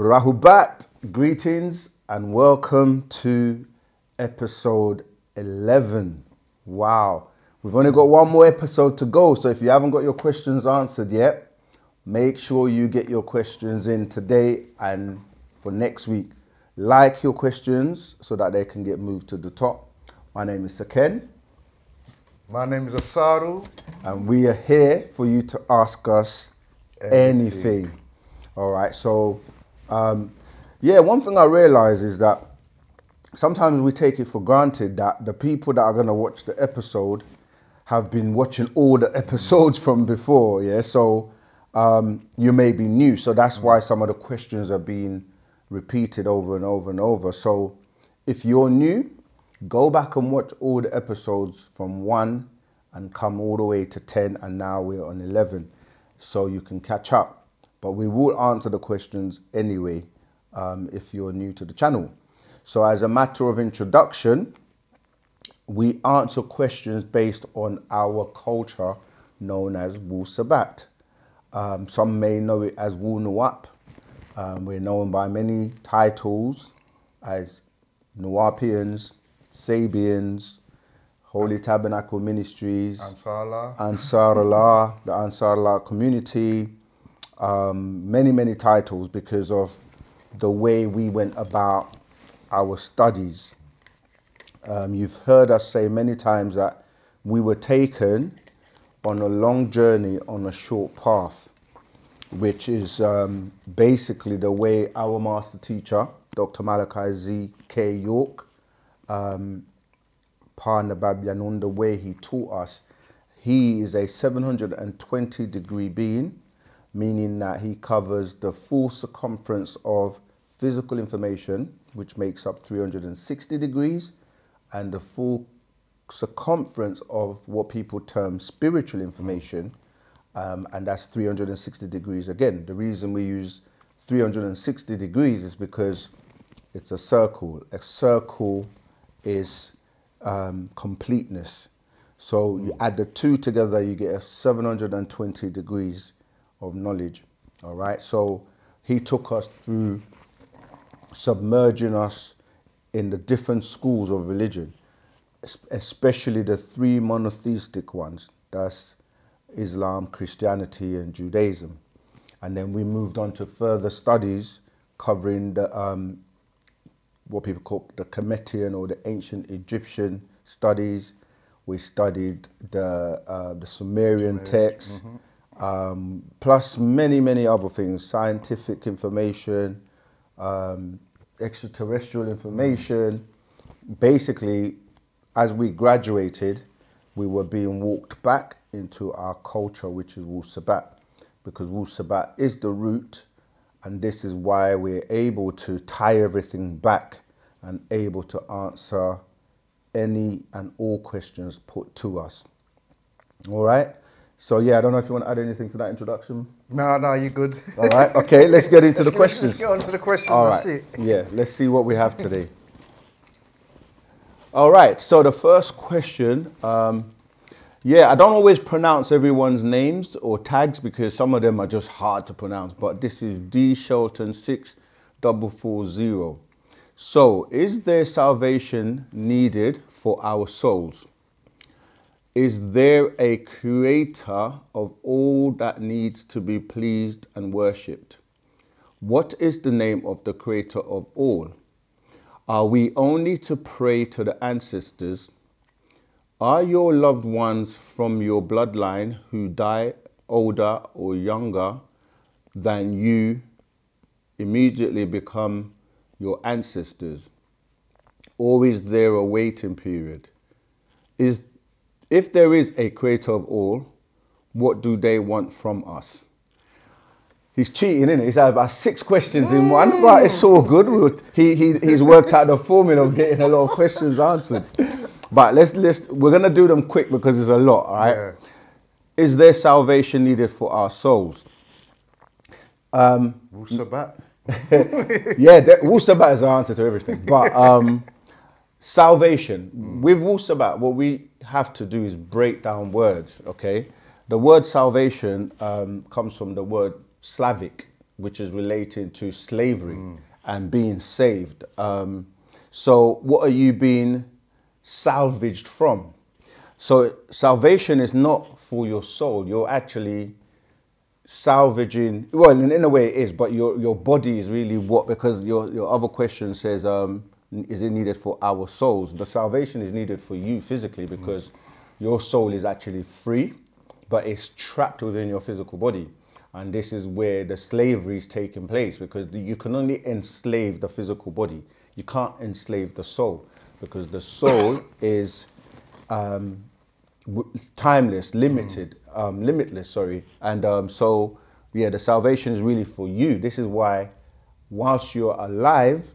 Rahubat, greetings and welcome to episode 11. Wow, we've only got one more episode to go, so if you haven't got your questions answered yet, make sure you get your questions in today and for next week. Like your questions so that they can get moved to the top. My name is Seqen, My name is Asaru. and we are here for you to ask us anything. Anything. All right. So, um, yeah, one thing I realize is that sometimes we take it for granted that the people that are going to watch the episode have been watching all the episodes from before. Yeah. So, um, you may be new. So that's why some of the questions are being repeated over and over and over. So, if you're new, go back and watch all the episodes from one and come all the way to 10 and now we're on 11 so you can catch up but we will answer the questions anyway um, if you're new to the channel so as a matter of introduction we answer questions based on our culture known as Wu Sabat. Um, some may know it as Wu Nuap. Um, we're known by many titles as Nuapians, Sabians, Holy Tabernacle Ministries, Ansala. Ansar Allah, the Ansar Allah community, um, many, many titles because of the way we went about our studies. Um, you've heard us say many times that we were taken on a long journey on a short path, which is um, basically the way our master teacher, Dr. Malachi Z. K. York, um, Parnabab Yanun, the way he taught us, he is a 720 degree being, meaning that he covers the full circumference of physical information, which makes up 360 degrees, and the full circumference of what people term spiritual information, um, and that's 360 degrees again. The reason we use 360 degrees is because it's a circle. A circle is um, completeness. So you add the two together, you get a 720 degrees of knowledge. All right. So he took us through submerging us in the different schools of religion, especially the three monotheistic ones. That's Islam, Christianity, and Judaism. And then we moved on to further studies covering the um, what people call the Kemetian or the ancient Egyptian studies. We studied the uh, the Sumerian texts, um, plus many many other things, scientific information, um, extraterrestrial information. Basically, as we graduated, we were being walked back into our culture, which is Wu Sabat, because Wu Sabat is the root, and this is why we're able to tie everything back and able to answer any and all questions put to us. All right. So yeah, I don't know if you want to add anything to that introduction. No, no, you're good. All right. Okay, let's get into the questions. Let's get on to the questions. All right. Yeah, let's see what we have today. All right. So the first question, um, yeah, I don't always pronounce everyone's names or tags because some of them are just hard to pronounce. But this is D Shelton six double four zero. So, is there salvation needed for our souls? Is there a creator of all that needs to be pleased and worshipped? What is the name of the creator of all? Are we only to pray to the ancestors? Are your loved ones from your bloodline who die older or younger than you immediately become your ancestors? Or is there a waiting period? Is if there is a creator of all, what do they want from us? He's cheating, isn't it? He's had about six questions in one, but it's all good. He, he, he's worked out the formula of getting a lot of questions answered. But let's, let's, we're going to do them quick because there's a lot, all right? Yeah. Is there salvation needed for our souls? Wu Sabat. yeah, that, Wu Sabat is the answer to everything. But um, salvation, with Wu Sabat, what we have to do is break down words, okay? The word salvation um, comes from the word Slavic, which is related to slavery and being saved. Um, so, what are you being salvaged from? So, salvation is not for your soul. You're actually salvaging. Well, in, in a way, it is, but your your body is really what because your your other question says, um, is it needed for our souls? The salvation is needed for you physically because your soul is actually free, but it's trapped within your physical body. And this is where the slavery is taking place because you can only enslave the physical body. You can't enslave the soul because the soul is um, w- timeless, limited, um, limitless. Sorry, and um, so yeah, the salvation is really for you. This is why, whilst you're alive,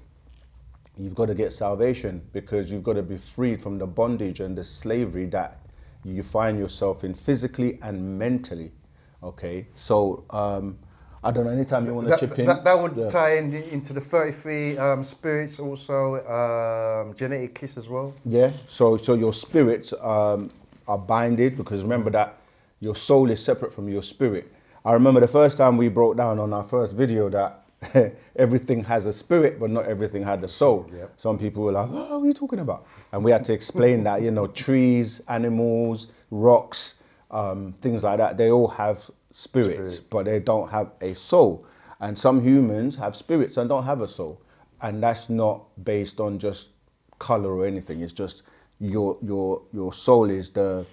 you've got to get salvation because you've got to be freed from the bondage and the slavery that you find yourself in physically and mentally. Okay, so um, I don't know. Anytime you want to That, chip in, that, that would Yeah. tie in into the 33 um, spirits, also um, genetic kiss as well. Yeah. So so your spirits um, are binded because remember that your soul is separate from your spirit. I remember the first time we broke down on our first video that everything has a spirit, but not everything had a soul. Yep. Some people were like, "Oh, what are you talking about?" And we had to explain that you know trees, animals, rocks, um, things like that, they all have spirits, Spirit. but they don't have a soul. And some humans have spirits and don't have a soul, and that's not based on just color or anything. It's just your your your soul is the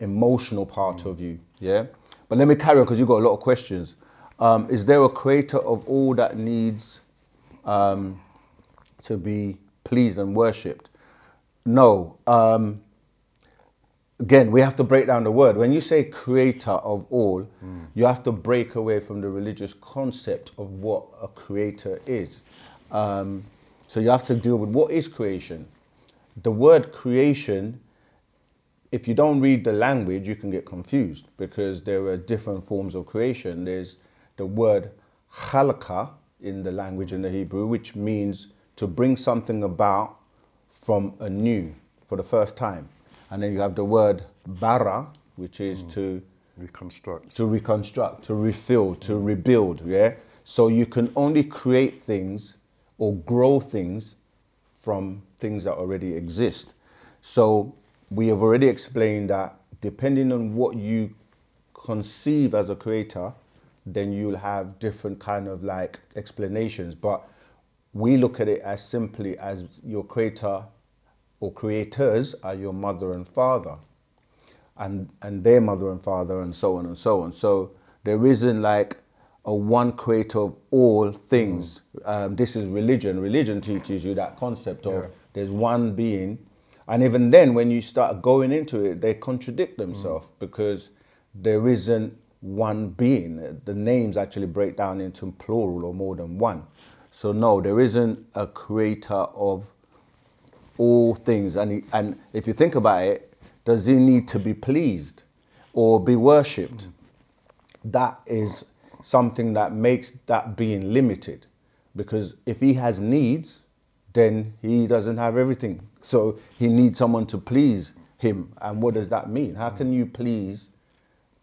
emotional part of you. Yeah. But let me carry on because you've got a lot of questions. Um, is there a creator of all that needs um, to be pleased and worshipped? No. Um, again, we have to break down the word. When you say creator of all, you have to break away from the religious concept of what a creator is. Um, so you have to deal with what is creation. The word creation, if you don't read the language, you can get confused because there are different forms of creation. There's the word khalqa in the language in the Hebrew, which means to bring something about from anew for the first time. And then you have the word bara, which is mm. to Reconstruct. to reconstruct, to refill, to mm. rebuild. Yeah. So you can only create things or grow things from things that already exist. So we have already explained that depending on what you conceive as a creator, then you'll have different kind of like explanations. But we look at it as simply as your creator or creators are your mother and father and and their mother and father and so on and so on. So there isn't like a one creator of all things. Um, this is religion. Religion teaches you that concept of Yeah. there's one being, and even then, when you start going into it, they contradict themselves because there isn't one being. The names actually break down into plural or more than one. So no, there isn't a creator of all things. And, he, and if you think about it, does he need to be pleased or be worshipped? That is something that makes that being limited. Because if he has needs, then he doesn't have everything. So he needs someone to please him. And what does that mean? How can you please?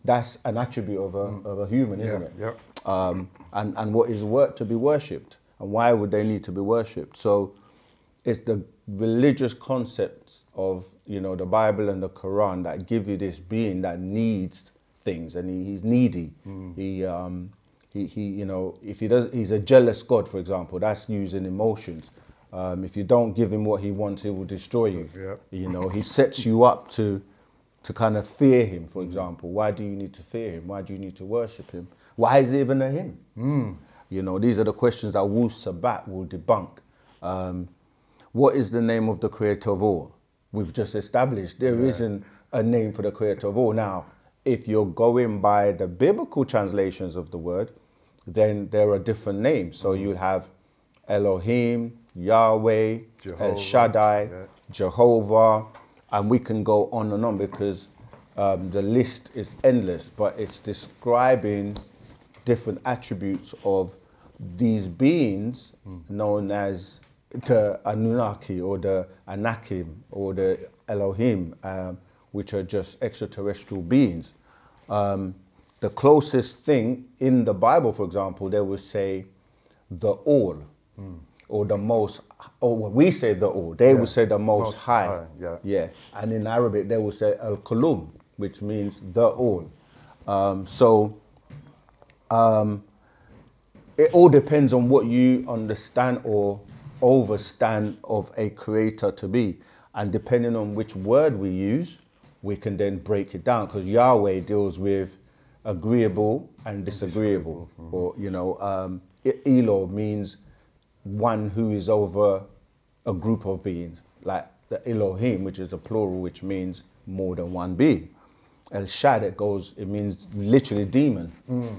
That's an attribute of a, of a human, isn't Yeah, it? yep. um, and, and what is work to be worshipped and why would they need to be worshipped so it's the religious concepts of you know the bible and the quran that give you this being that needs things and he, he's needy he, um, he he you know if he does he's a jealous god for example that's using emotions um, if you don't give him what he wants he will destroy you Yep. you know he sets you up to to kind of fear him for mm. example. Why do you need to fear him? Why do you need to worship him? Why is it even a him mm. you know these are the questions that Wu Sabat will debunk. Um, what is the name of the creator of all? We've just established there not a name for the creator of all. Now if you're going by the biblical translations of the word then there are different names. So mm. you'll have Elohim Yahweh El Shaddai yeah. Jehovah, and we can go on and on because um, the list is endless, but it's describing different attributes of these beings known as the Anunnaki or the Anakim or the Elohim, um, which are just extraterrestrial beings. Um, the closest thing in the Bible, for example, they will say the all or the most, or what we say the all, they Yeah. will say the most, Most high. high, yeah. Yeah. And in Arabic, they will say al kulum, which means the all. Um, so um, it all depends on what you understand or overstand of a creator to be. And depending on which word we use, we can then break it down because Yahweh deals with agreeable and disagreeable. Or, you know, um, Elo means one who is over a group of beings, like the Elohim, which is the plural, which means more than one being. El Shaddai goes, it means literally demon.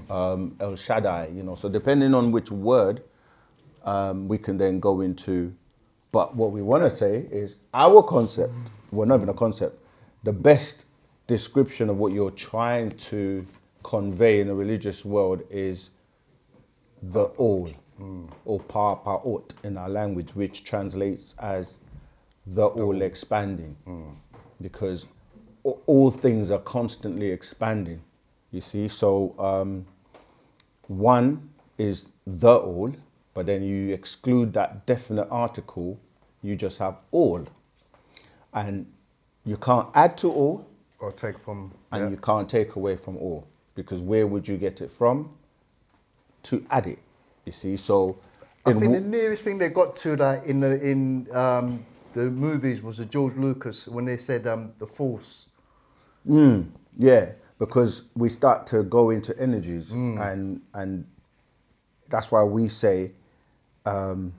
Um, El Shaddai, you know. So depending on which word, um, we can then go into. But what we want to say is our concept, well, not even a concept, the best description of what you're trying to convey in the religious world is the all, or pa pa'ot in our language, which translates as the all expanding, because all things are constantly expanding. You see, so um, one is the all, but then you exclude that definite article, you just have all, and you can't add to all, Or take from. and yeah. you can't take away from all. Because where would you get it from? To add it you see so I in think the nearest thing they got to that in the in um, the movies was the George Lucas when they said um, the Force. Mm, yeah because we start to go into energies and and that's why we say um,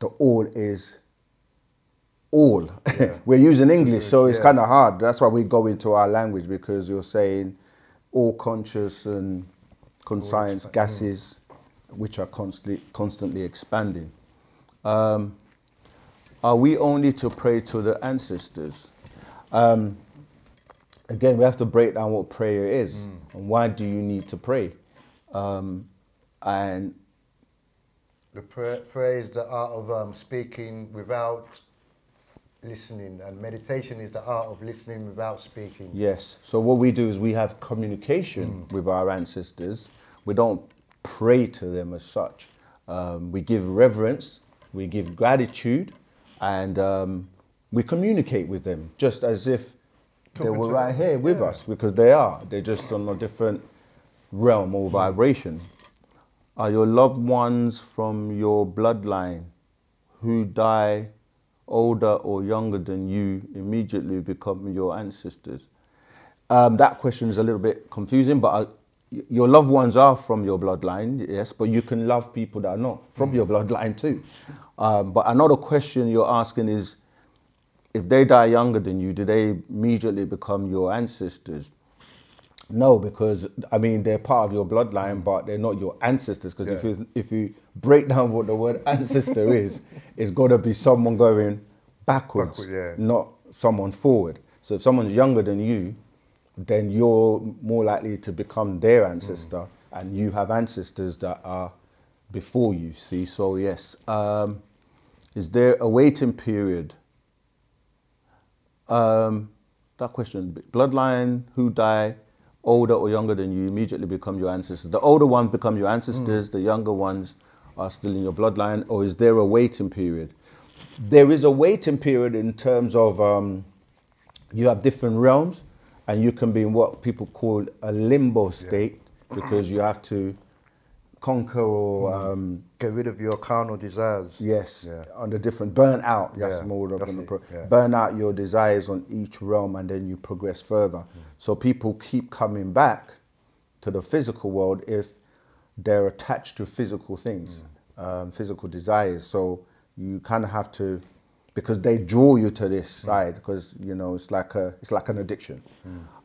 the all is all. We're using english so it's Yeah. kind of hard. That's why we go into our language because you're saying all conscious and conscience gases which are constantly constantly expanding um, are we only to pray to the ancestors um, again, we have to break down what prayer is and why do you need to pray. Um, and The prayer, prayer is the art of um, speaking without listening, and meditation is the art of listening without speaking. yes, so what we do is we have communication with our ancestors. We don't pray to them as such. Um, we give reverence, we give gratitude, and um, we communicate with them just as if they were right here with yeah. us because they are. They're just on a different realm or vibration. Are your loved ones from your bloodline who die older or younger than you immediately become your ancestors? Um, that question is a little bit confusing, but y- your loved ones are from your bloodline, yes, but you can love people that are not from your bloodline too. Um, but another question you're asking is if they die younger than you, do they immediately become your ancestors? No, because I mean they're part of your bloodline, but they're not your ancestors. Because if you if you break down what the word ancestor is, it's got to be someone going backwards, Backward, yeah. not someone forward. So if someone's younger than you, then you're more likely to become their ancestor, and you have ancestors that are before you. See, so yes, um, is there a waiting period? Um, that question, bloodline, who die older or younger than you immediately become your ancestors. The older ones become your ancestors, the younger ones are still in your bloodline, or is there a waiting period? There is a waiting period in terms of um, you have different realms, and you can be in what people call a limbo state because you have to conquer or um, Get rid of your carnal desires. Yes, Yeah. on the different burn out. That's Yeah, more of an approach. yeah. Burn out your desires on each realm, and then you progress further. So people keep coming back to the physical world if they're attached to physical things, um, physical desires. So you kind of have to, because they draw you to this side. Because you know it's like a, it's like an addiction.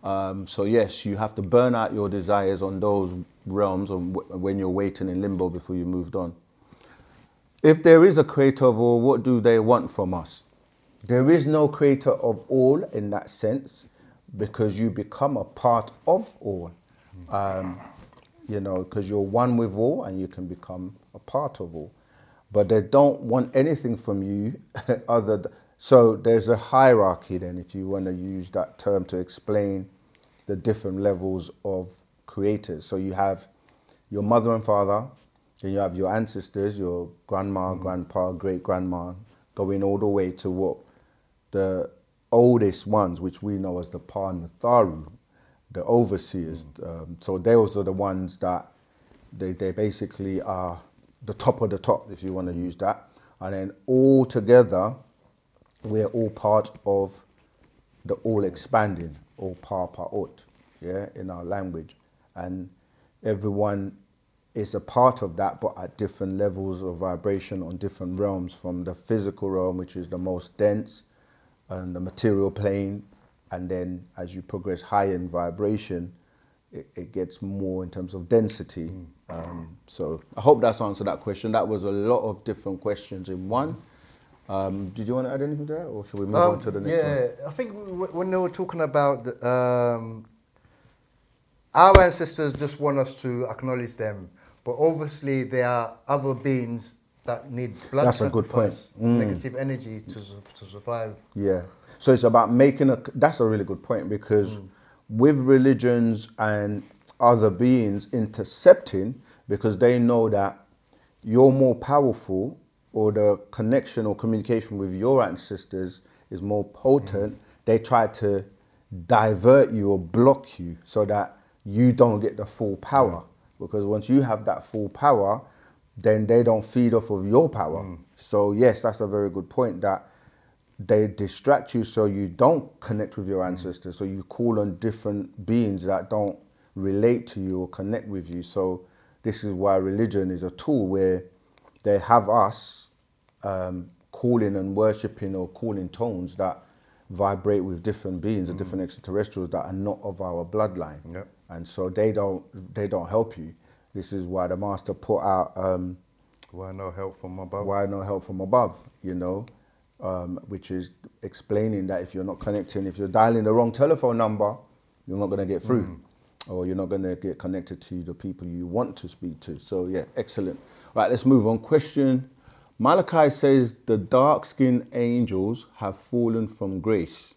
Um, so yes, you have to burn out your desires on those realms, on wh- when you're waiting in limbo before you moved on. If there is a creator of all, what do they want from us? There is no creator of all in that sense because you become a part of all. Um, you know, because you're one with all and you can become a part of all. But they don't want anything from you other th- so there's a hierarchy then if you want to use that term to explain the different levels of creators. So you have your mother and father, then you have your ancestors, your grandma, grandpa, great grandma, going all the way to what the oldest ones, which we know as the Panatharu, the overseers. Um, so those are the ones that they, they basically are the top of the top, if you want to use that. And then all together, we're all part of the all expanding, or Papaot, yeah, in our language. And everyone is a part of that, but at different levels of vibration on different realms, from the physical realm, which is the most dense, and the material plane, and then as you progress higher in vibration, it, it gets more in terms of density. Mm. Um, so I hope that's answered that question. That was a lot of different questions in one. Um, did you want to add anything to that, or should we move Um, on to the next yeah, one? I think when they were talking about um, our ancestors, just want us to acknowledge them, but obviously there are other beings that need blood That's a good point. Mm. negative energy to to survive. Yeah. So it's about making a. That's a really good point because with religions and other beings intercepting, because they know that you're more powerful or the connection or communication with your ancestors is more potent, mm. they try to divert you or block you so that you don't get the full power. Mm. Because once you have that full power, then they don't feed off of your power. Mm. So yes, that's a very good point that they distract you so you don't connect with your ancestors. So you call on different beings that don't relate to you or connect with you. So this is why religion is a tool where they have us um, calling and worshipping or calling tones that vibrate with different beings and different extraterrestrials that are not of our bloodline. Yep. And so they don't they don't help you. This is why the master put out um, Why no help from above? why no help from above, you know, um, which is explaining that if you're not connecting, if you're dialing the wrong telephone number, you're not going to get through or you're not going to get connected to the people you want to speak to. So, yeah, excellent. Right, let's move on. Question Malachi says the dark skinned angels have fallen from grace.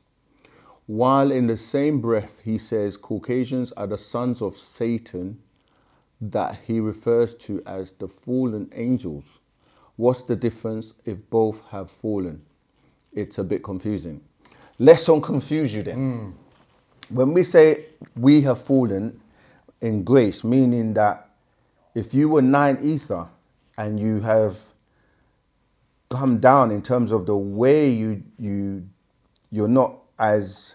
While in the same breath, he says Caucasians are the sons of Satan that he refers to as the fallen angels. What's the difference if both have fallen? It's a bit confusing. Let's not confuse you then. Hmm. When we say we have fallen in grace, meaning that if you were nine ether and you have come down in terms of the way you you you're not as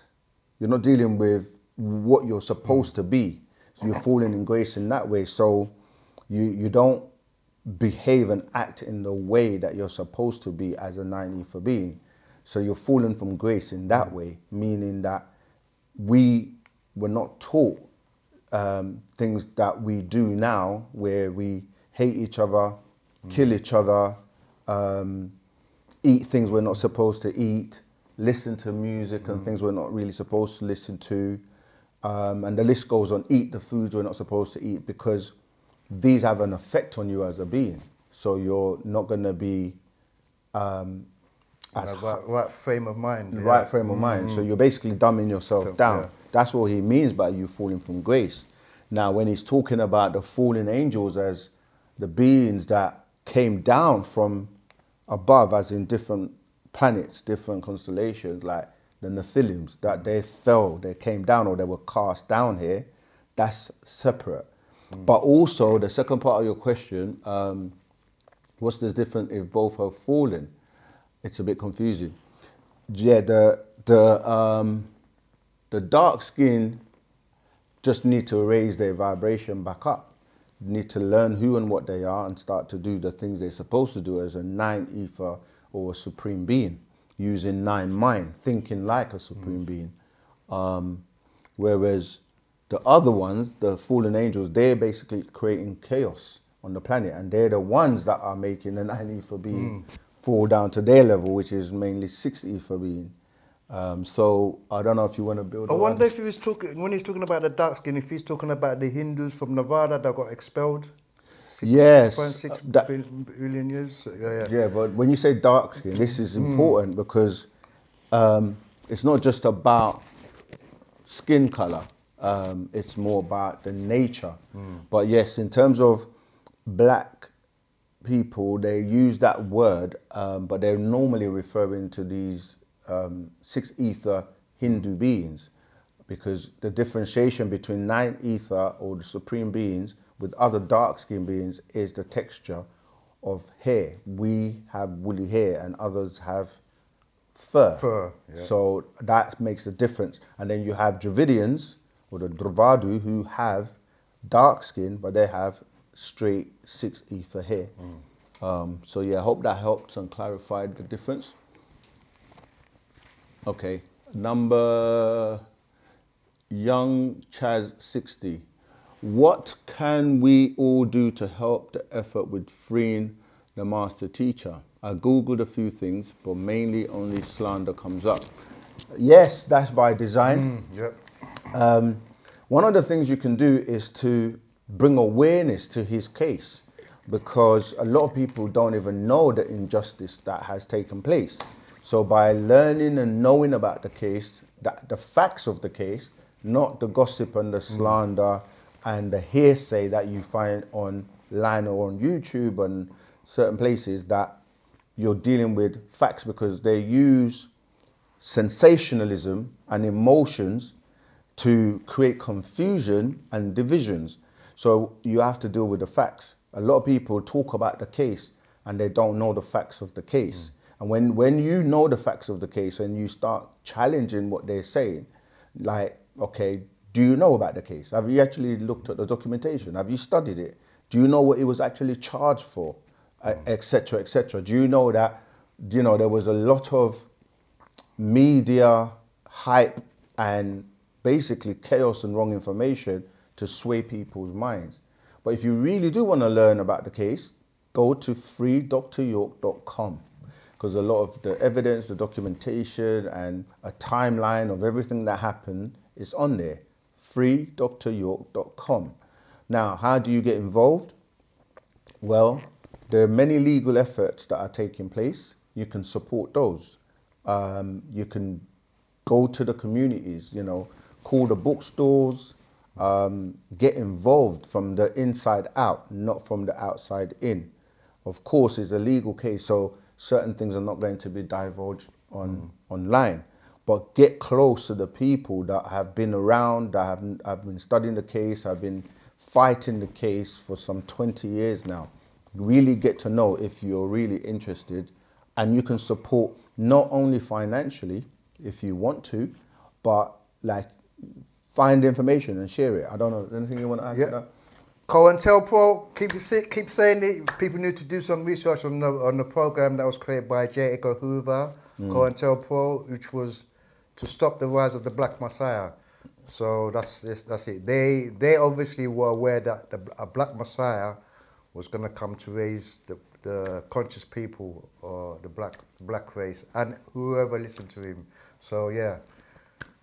you're not dealing with what you're supposed to be. So you're falling in grace in that way. So you you don't behave and act in the way that you're supposed to be as a nine ether being. So you're falling from grace in that way, meaning that we were not taught um, things that we do now, where we hate each other, kill each other, um, eat things we're not supposed to eat, listen to music and things we're not really supposed to listen to, um, and the list goes on. Eat the foods we're not supposed to eat because these have an effect on you as a being. So you're not going to be um, as right, right frame of mind. yeah. right frame of mind. So mm-hmm. you're basically dumbing yourself So, down. yeah. That's what he means by you falling from grace. Now, when he's talking about the fallen angels as the beings that came down from above, as in different planets, different constellations, like the Nephilims, that mm. they fell, they came down, or they were cast down here, that's separate. Mm. But also, the second part of your question, um, what's the difference if both have fallen? It's a bit confusing. Yeah, the the um, the dark skin just need to raise their vibration back up. Need to learn who and what they are and start to do the things they're supposed to do as a nine ether or a supreme being, using nine mind, thinking like a supreme being. Um, whereas the other ones, the fallen angels, they're basically creating chaos on the planet, and they're the ones that are making the nine ether being fall down to their level, which is mainly six ether being. Um, so I don't know if you want to build. I wonder if he was talking when he's talking about the dark skin, if he's talking about the Hindus from Nevada that got expelled. Six, Yes, 6.6 uh, that- billion years. Yeah, yeah. Yeah, but when you say dark skin, this is important because um, it's not just about skin color. Um, it's more about the nature. But yes, in terms of black people, they use that word, um, but they're normally referring to these um, six ether Hindu beings because the differentiation between nine ether or the supreme beings with other dark skinned beings is the texture of hair. We have woolly hair and others have fur. Fur, yeah. So that makes a difference. And then you have Dravidians or the Dravadu who have dark skin, but they have straight six ether hair. Um, so yeah, I hope that helped and clarified the difference. Okay, number Young Chaz 60. What can we all do to help the effort with freeing the master teacher? I googled a few things, but mainly only slander comes up. Yes, that's by design. Yep. Um, one of the things you can do is to bring awareness to his case because a lot of people don't even know the injustice that has taken place. So by learning and knowing about the case, that the facts of the case, not the gossip and the mm. slander and the hearsay that you find online or on YouTube and certain places that you're dealing with facts because they use sensationalism and emotions to create confusion and divisions. So you have to deal with the facts. A lot of people talk about the case and they don't know the facts of the case. Mm. And when, when you know the facts of the case and you start challenging what they're saying, like, okay, do you know about the case? Have you actually looked at the documentation? Have you studied it? Do you know what it was actually charged for? Uh, mm. Etc. Etc. Do you know that, you know, there was a lot of media hype and basically chaos and wrong information to sway people's minds. But if you really do want to learn about the case, go to freedryork.com because a lot of the evidence, the documentation, and a timeline of everything that happened is on there. freedryork.com. Now, how do you get involved? Well, there are many legal efforts that are taking place. You can support those. Um, you can go to the communities, you know, call the bookstores, um, get involved from the inside out, not from the outside in. Of course, it's a legal case, so certain things are not going to be divulged on online. But get close to the people that have been around, that have, have been studying the case, have been fighting the case for some 20 years now. Really get to know if you're really interested, and you can support not only financially if you want to, but like find information and share it. I don't know anything you want to add Yeah. to that. COINTELPRO, keep keep saying it. People need to do some research on the on the program that was created by J. Edgar Hoover, mm. COINTELPRO, which was to stop the rise of the Black Messiah. So that's that's that's it. They they obviously were aware that the, a Black Messiah was going to come to raise the, the conscious people or the black black race and whoever listened to him. So yeah,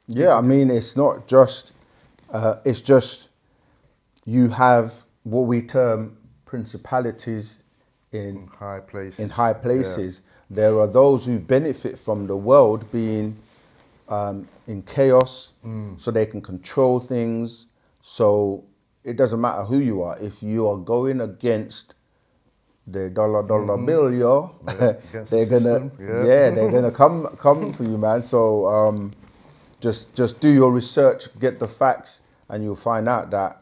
Yeah, I mean, it's not just, uh, it's just you have what we term principalities in, high places. in high places. There are those who benefit from the world being um, in chaos so they can control things. So it doesn't matter who you are. If you are going against the dollar dollar bill, yo, against they're the gonna yeah. yeah, they're gonna come come for you, man. So um, just just do your research, get the facts, and you'll find out that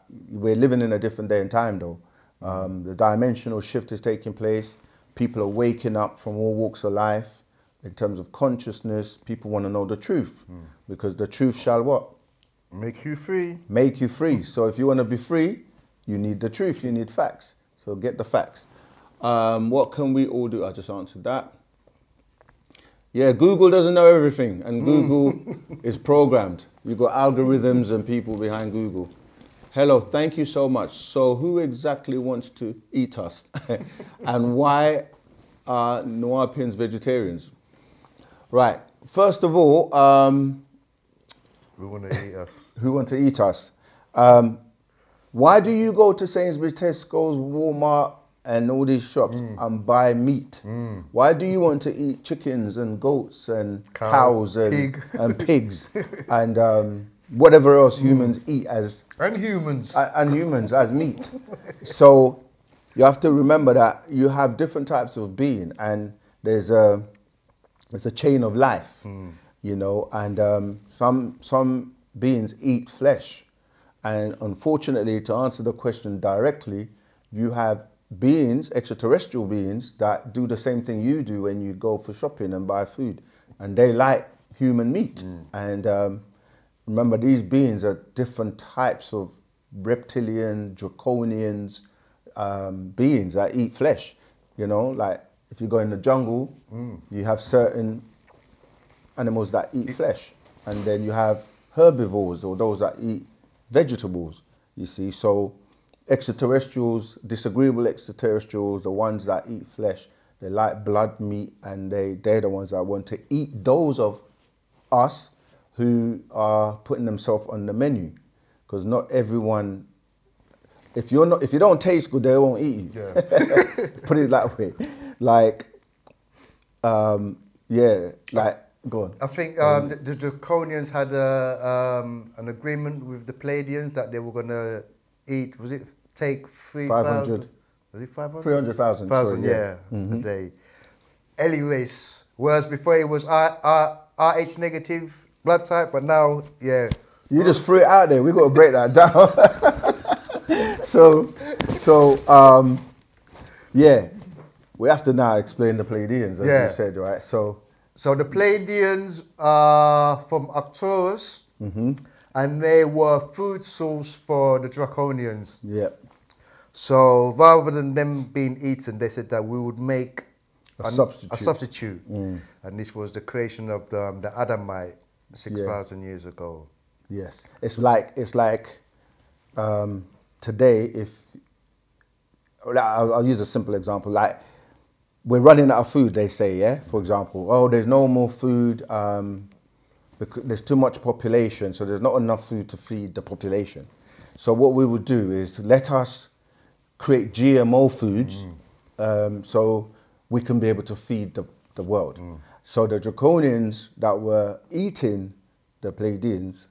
we're living in a different day and time. Though um, the dimensional shift is taking place, people are waking up from all walks of life. In terms of consciousness, people want to know the truth because the truth shall what Make you free. make you free. So if you want to be free, you need the truth, you need facts. So get the facts. Um, what can we all do? I just answered that. Yeah, Google doesn't know everything, and Google is programmed. You've got algorithms and people behind Google. Hello, thank you so much. So, who exactly wants to eat us? and why are Nuwapians vegetarians? Right, first of all, um, We want to eat us. who want to eat us. Um, why do you go to Sainsbury's, Tesco's, Walmart, and all these shops and buy meat? Why do you want to eat chickens and goats and Cow, cows and, pig. and pigs and um, whatever else humans eat as And humans. a- and humans as meat. So you have to remember that you have different types of being, and there's a there's a chain of life, you know, and um, some some beings eat flesh, and unfortunately, to answer the question directly, you have beings, extraterrestrial beings, that do the same thing you do when you go for shopping and buy food, and they like human meat, and um, remember these beings are different types of reptilian, draconians, um, beings that eat flesh. You know, like if you go in the jungle, you have certain animals that eat flesh, and then you have herbivores or those that eat vegetables. You see, so extraterrestrials, disagreeable extraterrestrials, the ones that eat flesh, they like blood meat, and they they're the ones that want to eat those of us who are putting themselves on the menu, because not everyone. If you're not, if you don't taste good, they won't eat you. Yeah. Put it that way. Like, um, yeah, like, go on. I think um, the, the Draconians had a, um, an agreement with the Pleiadians that they were going to eat, was it take 3,000? 500. Was it 500? 300,000, Thousand, sorry, yeah, yeah. a day. Anyways, whereas before it was R, R, RH negative blood type, but now, yeah. You just threw it out there. We got to break that down. so, so um, yeah, we have to now explain the Pleiadians, as Yeah. you said, right? So, So the Pleiadians are from Arcturus, Mm-hmm. And they were food source for the Draconians. yeah, So rather than them being eaten, they said that we would make A an- substitute. Mm. A substitute. And this was the creation of the, um, the Adamite 6,000 years ago. yes. It's like it's like um, today. If I'll, I'll use a simple example, like we're running out of food. They say, yeah. For example, oh, there's no more food. Um, there's too much population, so there's not enough food to feed the population. So what we would do is let us create GMO foods, um, so we can be able to feed the, the world. So the draconians that were eating the Pleiadians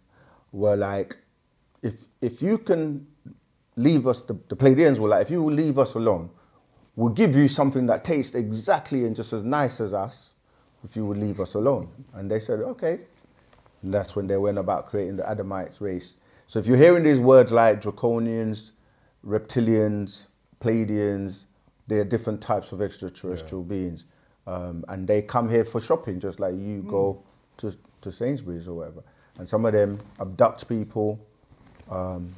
were like, if if you can leave us, the, the Pleiadians were like, if you will leave us alone, we'll give you something that tastes exactly and just as nice as us, if you would leave us alone. And they said, okay. And that's when they went about creating the Adamites race. So if you're hearing these words like draconians, reptilians, Pleiadians, they're different types of extraterrestrial beings. Um, and they come here for shopping, just like you go to, to Sainsbury's or whatever. And some of them abduct people. Um,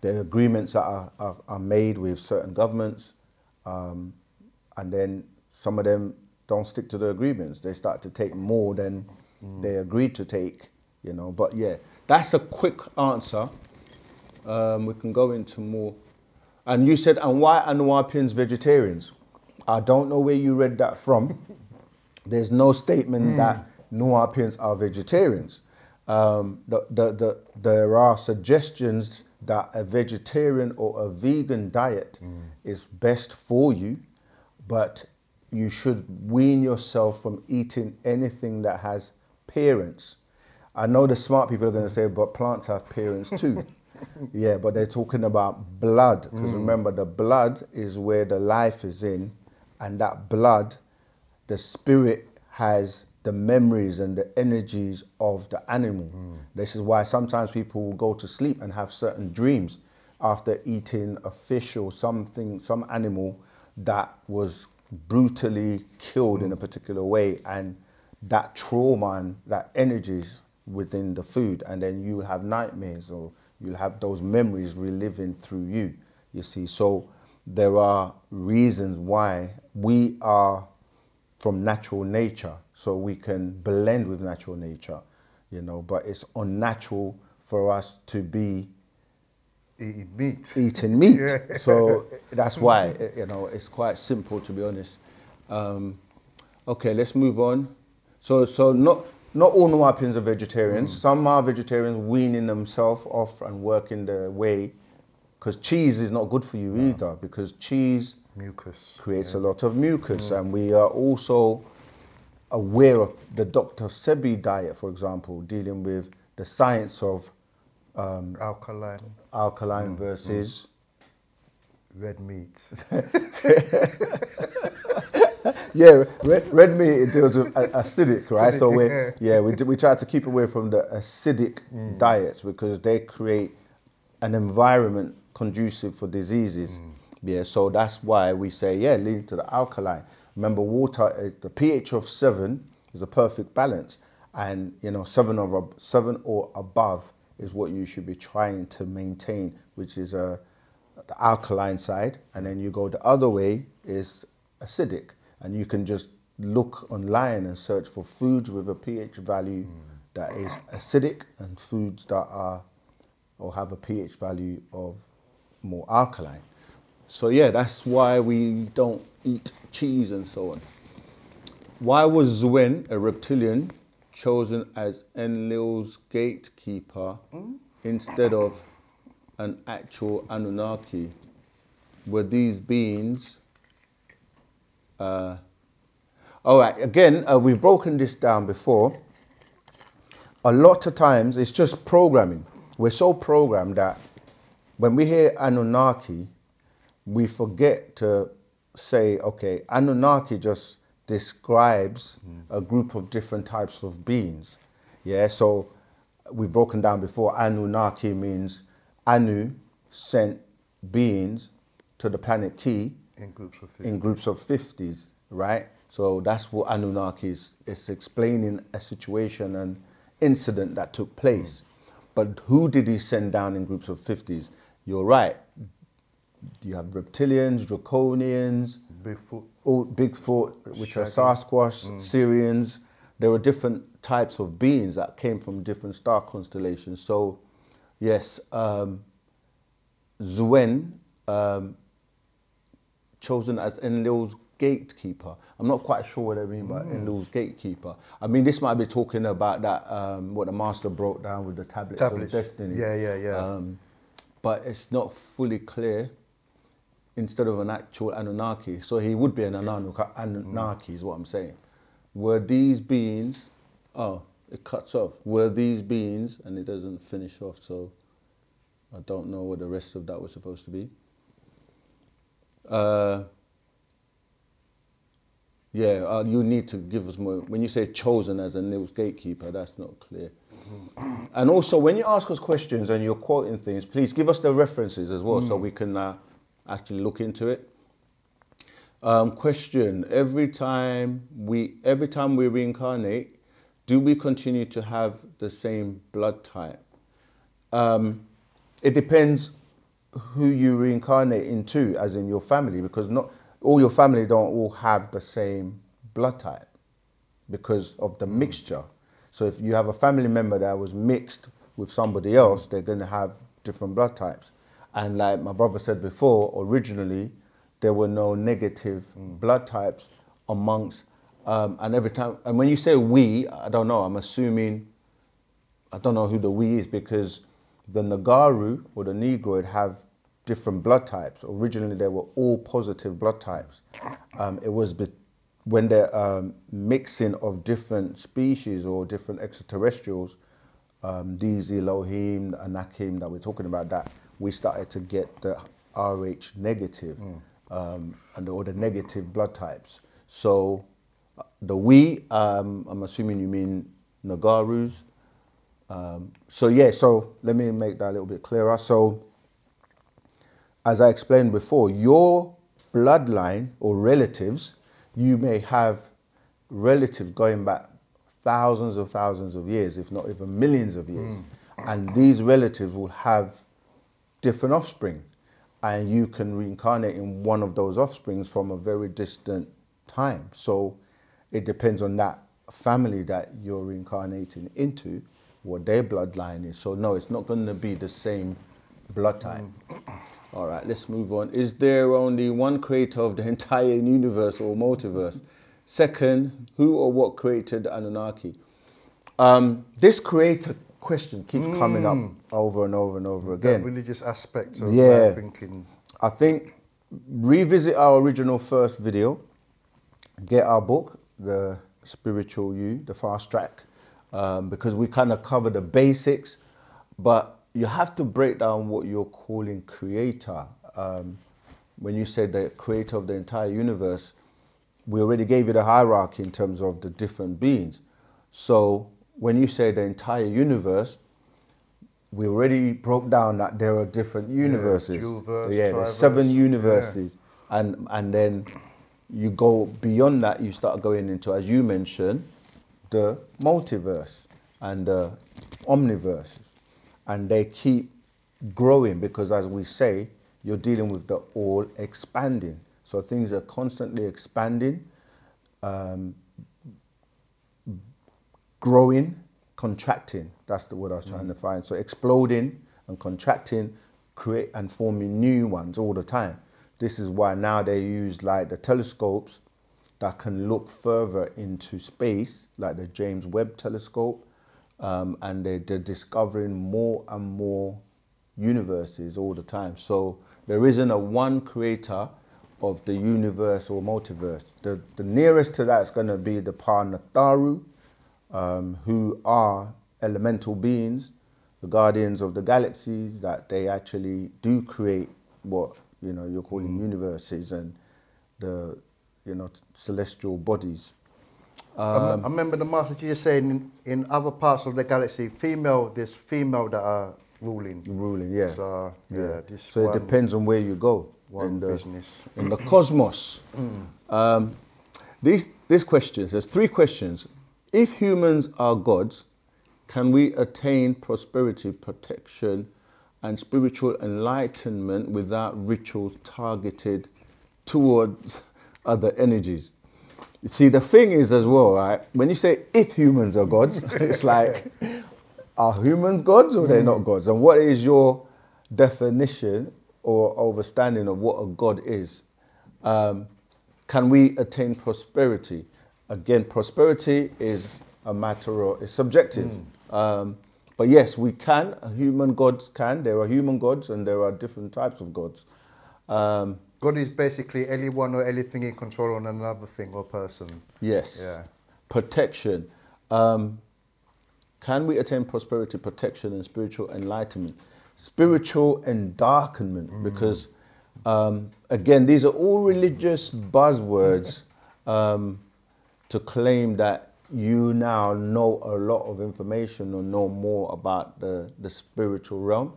there are agreements that are, are, are made with certain governments. Um, and then some of them don't stick to the agreements. They start to take more than they agreed to take, you know. But yeah, that's a quick answer. Um, we can go into more. And you said, and why are Nuwapians vegetarians? I don't know where you read that from. There's no statement that Nuwapians are vegetarians. Um, the, the, the, there are suggestions that a vegetarian or a vegan diet is best for you, but you should wean yourself from eating anything that has parents. I know the smart people are going to say, but plants have parents too. yeah, but they're talking about blood because mm. remember, the blood is where the life is in, and that blood, the spirit has the memories and the energies of the animal. Mm. This is why sometimes people will go to sleep and have certain dreams after eating a fish or something, some animal that was brutally killed in a mm. particular way, and that trauma and that energies within the food, and then you have nightmares or you'll have those memories reliving through you. You see, so there are reasons why we are from natural nature, so we can blend with natural nature, you know. But it's unnatural for us to be Eating meat. eating meat. Yeah. So that's why you know it's quite simple to be honest. Um, okay, let's move on. So so not not all Nuwapians are vegetarians. Some are vegetarians weaning themselves off and working their way, because cheese is not good for you either. Because cheese Mucus. creates a lot of mucus, and we are also aware of the Dr. Sebi diet, for example, dealing with the science of Um, alkaline. Alkaline mm. versus. Red meat. yeah, red, red meat deals with acidic, right? Acidic, so we yeah we we try to keep away from the acidic mm. diets because they create an environment conducive for diseases. Mm. Yeah, so that's why we say yeah lean to the alkaline. Remember, water uh, the pH of seven is a perfect balance, and you know seven or seven or above is what you should be trying to maintain, which is a uh, the alkaline side, and then you go the other way is acidic and you can just look online and search for foods with a pH value mm. that is acidic and foods that are or have a pH value of more alkaline. So yeah, that's why we don't eat cheese and so on. Why was Zuen, a reptilian, chosen as Enlil's gatekeeper mm? instead of an actual Anunnaki? Were these beings uh, all right, again, uh, we've broken this down before. A lot of times it's just programming. We're so programmed that when we hear Anunnaki, we forget to say, okay, Anunnaki just describes mm. a group of different types of beings. Yeah, so we've broken down before Anunnaki means Anu sent beings to the planet Ki in groups of 50s. In groups of 50s, right? So that's what Anunnaki is. It's explaining a situation and incident that took place. Mm. But who did he send down in groups of 50s? You're right. You have reptilians, draconians, Bigfoot, oh, Bigfoot which Shaggy. are Sasquatch, mm. Sirians. There were different types of beings that came from different star constellations. So, yes, um, Zuen um, chosen as Enlil's gatekeeper. I'm not quite sure what I mean by mm. Enlil's gatekeeper. I mean, this might be talking about that, um, what the master broke down with the tablets, tablets. of destiny. Yeah, yeah, yeah. Um, but it's not fully clear instead of an actual Anunnaki. So he would be an Anunnaki, mm. is what I'm saying. Were these beings, oh, it cuts off. Were these beings, and it doesn't finish off, so I don't know what the rest of that was supposed to be. Uh, yeah, uh, you need to give us more. When you say chosen as Enlil's gatekeeper, that's not clear. And also, when you ask us questions and you're quoting things, please give us the references as well mm. so we can uh, actually look into it. Um, question: Every time we, every time we reincarnate, do we continue to have the same blood type? Um, it depends who you reincarnate into, as in your family, because not all your family don't all have the same blood type because of the mixture. So if you have a family member that was mixed with somebody else, they're going to have different blood types. And like my brother said before, originally there were no negative mm. blood types amongst. Um, and every time, and when you say we, I don't know. I'm assuming, I don't know who the we is because the Nagaru or the Negroid have different blood types. Originally, they were all positive blood types. Um, it was when the um, mixing of different species or different extraterrestrials, um, these Elohim, Anakim that we're talking about, that we started to get the Rh negative mm. um, and or the negative blood types. So uh, the we, um, I'm assuming you mean Nagarus, um, so yeah, so let me make that a little bit clearer. So as I explained before, your bloodline or relatives, you may have relatives going back thousands of thousands of years, if not even millions of years. Mm. And these relatives will have different offspring. And you can reincarnate in one of those offsprings from a very distant time. So it depends on that family that you're reincarnating into what their bloodline is. So no, it's not going to be the same blood type. Mm. All right, let's move on. Is there only one creator of the entire universe or multiverse? Second, who or what created Anunnaki? Um, this creator question keeps mm. coming up over and over and over again. That religious aspect of yeah. thinking. I think revisit our original first video, get our book, The Spiritual You, The Fast Track, um, because we kind of cover the basics, but you have to break down what you're calling creator. Um, when you said the creator of the entire universe, we already gave you the hierarchy in terms of the different beings. So when you say the entire universe, we already broke down that there are different universes. dual-verse, yeah, there's seven universes, and and then you go beyond that. You start going into, as you mentioned, the multiverse and the omniverse, and they keep growing because, as we say, you're dealing with the all expanding. So things are constantly expanding, um, growing, contracting. That's the word I was trying to find. So exploding and contracting, create and forming new ones all the time. This is why now they use like the telescopes that can look further into space, like the James Webb telescope, um, and they, they're discovering more and more universes all the time. So there isn't a one creator of the universe or multiverse. The, the nearest to that is going to be the Parnatharu, um, who are elemental beings, the guardians of the galaxies, that they actually do create what you know you're calling universes and the you know celestial bodies. I I remember the master teacher saying in, in other parts of the galaxy, female, there's female that are ruling. Ruling, yeah. So, yeah, this So it depends on where you go one in the business. in the cosmos. Um, these these questions. There's three questions. If humans are gods, can we attain prosperity, protection, and spiritual enlightenment without rituals targeted towards other energies? See, the thing is as well, right? When you say if humans are gods, it's like, are humans gods or they're not gods? And what is your definition or understanding of what a god is? Um, can we attain prosperity? Again, prosperity is a matter of, it's subjective. Um, but yes, we can, human gods can. There are human gods and there are different types of gods. Um, God is basically anyone or anything in control on another thing or person. Yes. Yeah. Protection. Um, can we attain prosperity, protection, and spiritual enlightenment? Spiritual endarkenment, because um, again, these are all religious buzzwords um, to claim that you now know a lot of information or know more about the, the spiritual realm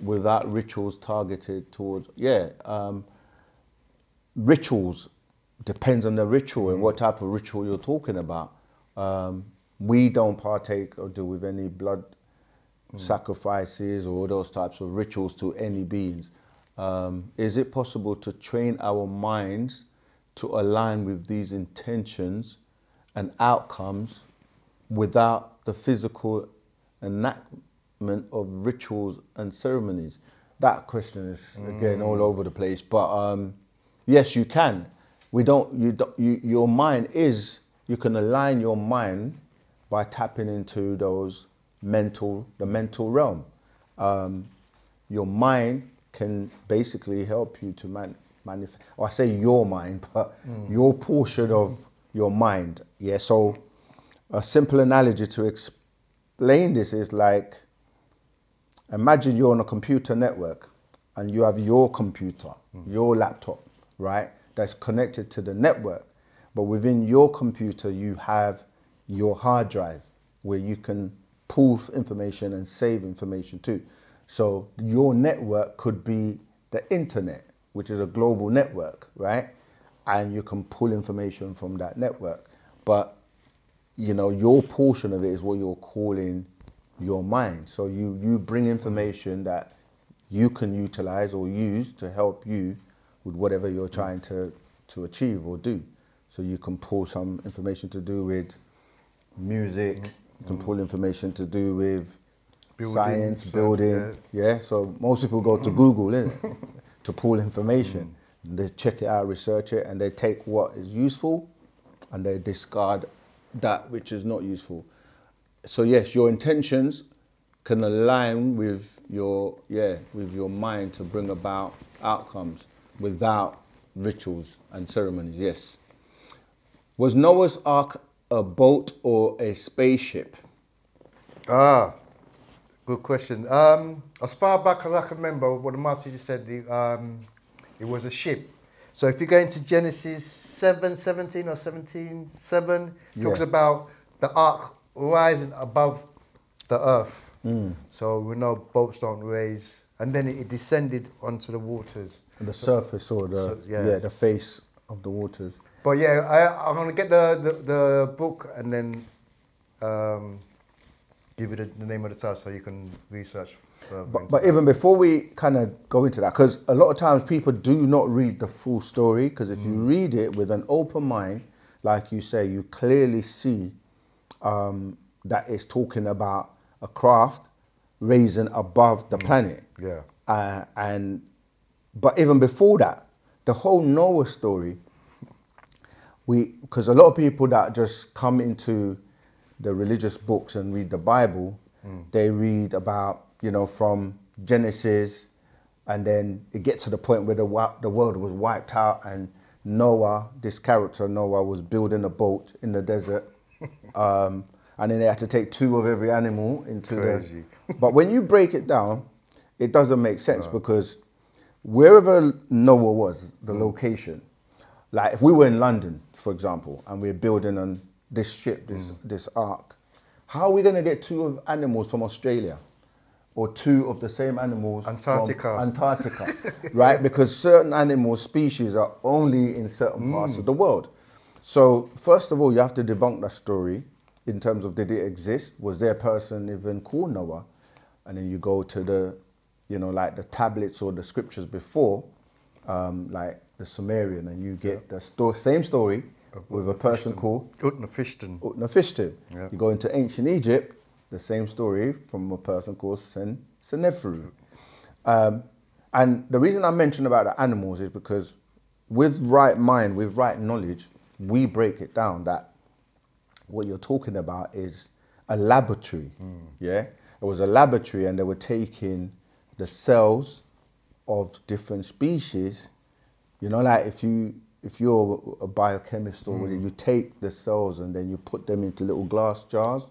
without rituals targeted towards, yeah. Um, rituals depends on the ritual and what type of ritual you're talking about. Um, we don't partake or do with any blood sacrifices or those types of rituals to any beings. Um, is it possible to train our minds to align with these intentions and outcomes without the physical enactment of rituals and ceremonies? That question is again all over the place, but um, yes, you can. We don't. You, don't, you. Your mind is. You can align your mind by tapping into those mental, the mental realm. Um, your mind can basically help you to man, manifest. Or I say your mind, but your portion of your mind. Yeah. So a simple analogy to explain this is like imagine you're on a computer network and you have your computer, your laptop, right, that's connected to the network. But within your computer, you have your hard drive where you can pull information and save information too. So your network could be the internet, which is a global network, right? And you can pull information from that network. But you know, your portion of it is what you're calling your mind. So you you bring information that you can utilize or use to help you with whatever you're trying to to achieve or do. So you can pull some information to do with music. You can pull mm. information to do with Building, science, building. Yeah. So most people go to Google, to pull information. Mm. They check it out, research it, and they take what is useful, and they discard that which is not useful. So yes, your intentions can align with your yeah with your mind to bring about outcomes without rituals and ceremonies. Yes. Was Noah's Ark a boat or a spaceship? Ah, Good question. Um, as far back as I can remember, what the master just said, the, um, it was a ship. So if you go into Genesis 7, 17 or 17, 7, it talks about the ark rising above the earth. So we know boats don't raise. And then it descended onto the waters. The surface or the So, yeah. yeah. the face of the waters. But yeah, I, I'm going to get the, the, the book and then um, give you the, the name of the title so you can research. But, but even before we kind of go into that, because a lot of times people do not read the full story, because if you read it with an open mind, like you say, you clearly see um, that it's talking about a craft raising above the planet. Yeah. Uh, and but even before that, the whole Noah story, we because a lot of people that just come into the religious books and read the Bible, they read about you know from Genesis, and then it gets to the point where the the world was wiped out and Noah, this character Noah, was building a boat in the desert. Um, and then they had to take two of every animal into Crazy. the. But when you break it down, it doesn't make sense because wherever Noah was, the mm. location, like if we were in London, for example, and we're building on this ship, this mm. this ark, how are we going to get two of animals from Australia, or two of the same animals Antarctica. from Antarctica, right? Because certain animal species are only in certain mm. parts of the world. So first of all, you have to debunk that story in terms of did it exist? Was there a person even called Noah? And then you go to the, you know, like the tablets or the scriptures before, um, like the Sumerian, and you get the sto- same story with a person called Utnapishtim. Utnapishtim. Yeah. You go into ancient Egypt, the same story from a person called Sen- Senneferu. Um, and the reason I mention about the animals is because with right mind, with right knowledge, we break it down that what you're talking about is a laboratory. Yeah? It was a laboratory and they were taking the cells of different species. You know, like if you if you're a biochemist or whatever, hmm. you take the cells and then you put them into little glass jars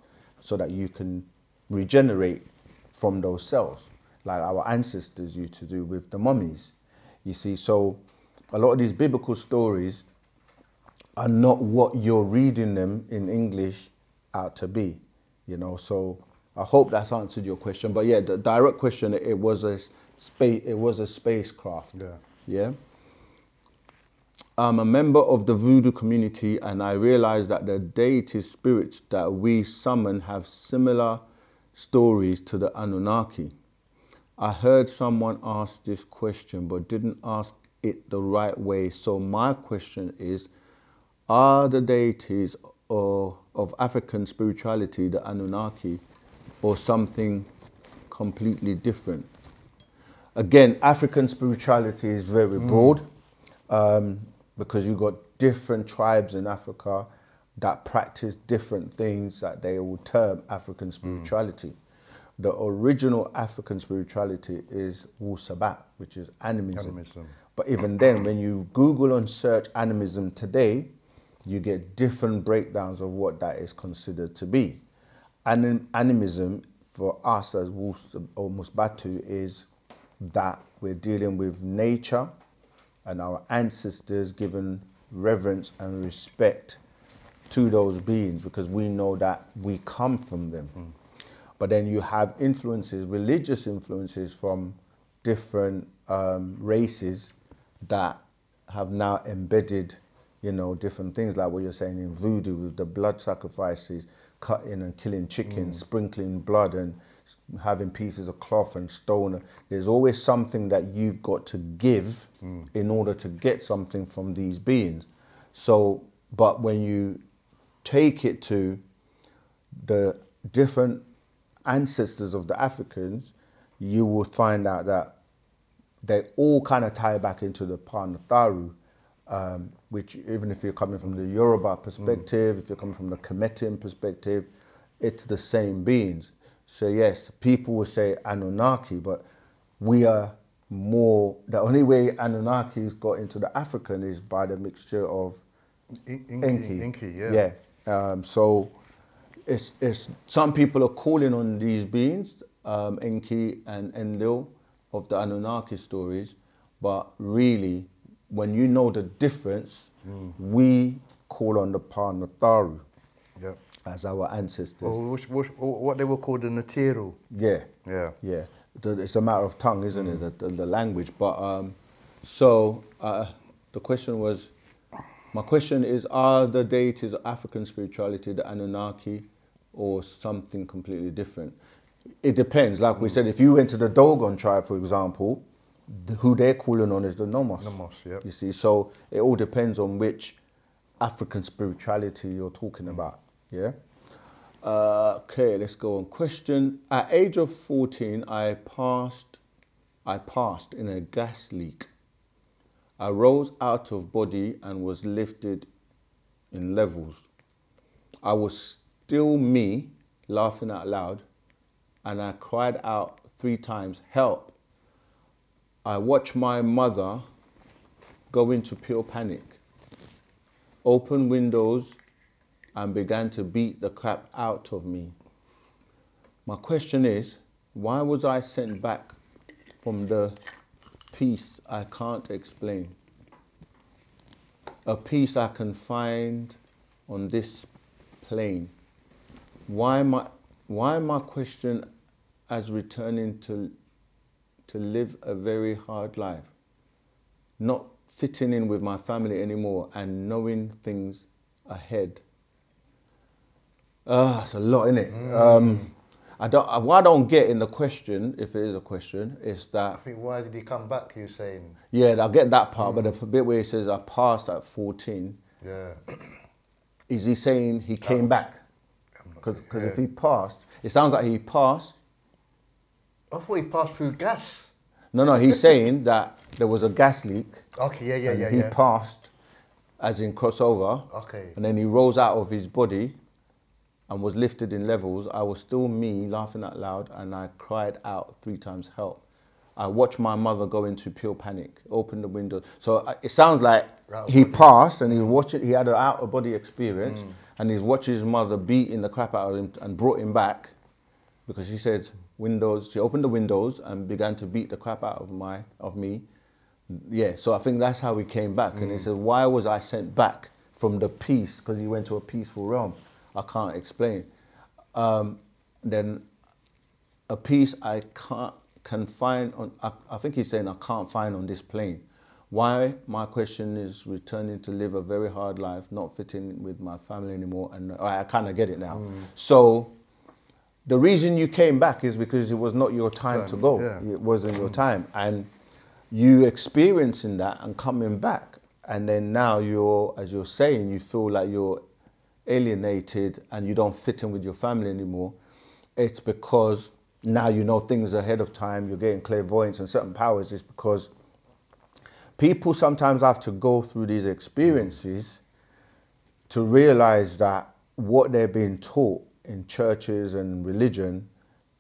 so that you can regenerate from those cells, like our ancestors used to do with the mummies. You see, so a lot of these biblical stories are not what you're reading them in English out to be, you know. So I hope that's answered your question. But yeah, the direct question it was a space it was a spacecraft. Yeah. Yeah. I'm a member of the voodoo community and I realize that the deity spirits that we summon have similar stories to the Anunnaki. I heard someone ask this question but didn't ask it the right way. So my question is are the deities or of African spirituality the Anunnaki or something completely different? Again, African spirituality is very broad um, because you've got different tribes in Africa that practice different things that they will term African spirituality. The original African spirituality is Wu Sabat, which is animism. Animism. But even then, when you Google and search animism today, you get different breakdowns of what that is considered to be. Anim- animism for us as Wu or Musbatu is that we're dealing with nature and our ancestors given reverence and respect to those beings because we know that we come from them. But then you have influences, religious influences from different um, races that have now embedded, you know, different things like what you're saying in voodoo with the blood sacrifices, cutting and killing chickens, mm. sprinkling blood and having pieces of cloth and stone. There's always something that you've got to give mm. in order to get something from these beings. So, but when you take it to the different ancestors of the Africans, you will find out that they all kind of tie back into the Panatharu, um, which even if you're coming from the Yoruba perspective, if you're coming from the Kemetic perspective, it's the same beings. So yes, people will say Anunnaki, but we are more, the only way Anunnakis got into the African is by the mixture of In- Enki. Inky, Inky, yeah. Yeah. Um, so it's, it's some people are calling on these beings um, Enki and Enlil of the Anunnaki stories, but really, when you know the difference, we call on the Panataru Yeah. as our ancestors. Or which, which, or what they were called the Natiru. Yeah. Yeah. Yeah. The- It's a matter of tongue, isn't it? The, the, the language. But um, so uh, the question was my question is are the deities of African spirituality the Anunnaki or something completely different? It depends. Like we said, if you went to the Dogon tribe, for example, who they're calling on is the Nommos. Nommos, yeah. You see, so it all depends on which African spirituality you're talking about. Yeah. Uh, okay, let's go on. Question: At age of fourteen, I passed. I passed in a gas leak. I rose out of body and was lifted in levels. I was still me, laughing out loud, and I cried out three times, "Help!" I watched my mother go into pure panic, open windows, and began to beat the crap out of me. My question is, why was I sent back from the peace I can't explain? A peace I can find on this plane. Why my, why my question as returning to, to live a very hard life? Not fitting in with my family anymore and knowing things ahead. Ah, it's a lot in it. Um, I don't. I- What I don't get in the question, if it is a question, is that. I think, why did he come back, you saying? yeah, I get that part, but the bit where he says I passed at fourteen, Yeah. is he saying he came back? Because if he passed, it sounds like he passed. I thought he passed through gas. No, no, he's saying that there was a gas leak. Okay, yeah, yeah, and yeah, he yeah. passed, as in crossover. Okay. And then he rose out of his body and was lifted in levels. I was still me, laughing out loud, and I cried out three times, help. I watched my mother go into pure panic, open the window. So uh, it sounds like of he passed and he watched he had an out of body experience, Mm. and he's watching his mother beating the crap out of him and brought him back because she said windows, she opened the windows and began to beat the crap out of my of me. Yeah, so I think that's how he came back. And he Mm. said, Why was I sent back from the peace? Because he went to a peaceful realm. I can't explain. Um, then a peace I can't can find on I, I think he's saying I can't find on this plane. Why my question is returning to live a very hard life, not fitting with my family anymore, and I, I kind of get it now. So the reason you came back is because it was not your time to go. yeah. It wasn't your time, and you experiencing that and coming back, and then now you're, as you're saying, you feel like you're alienated and you don't fit in with your family anymore. It's because now you know things ahead of time. You're getting clairvoyance and certain powers. It's because people sometimes have to go through these experiences to realize that what they're being taught in churches and religion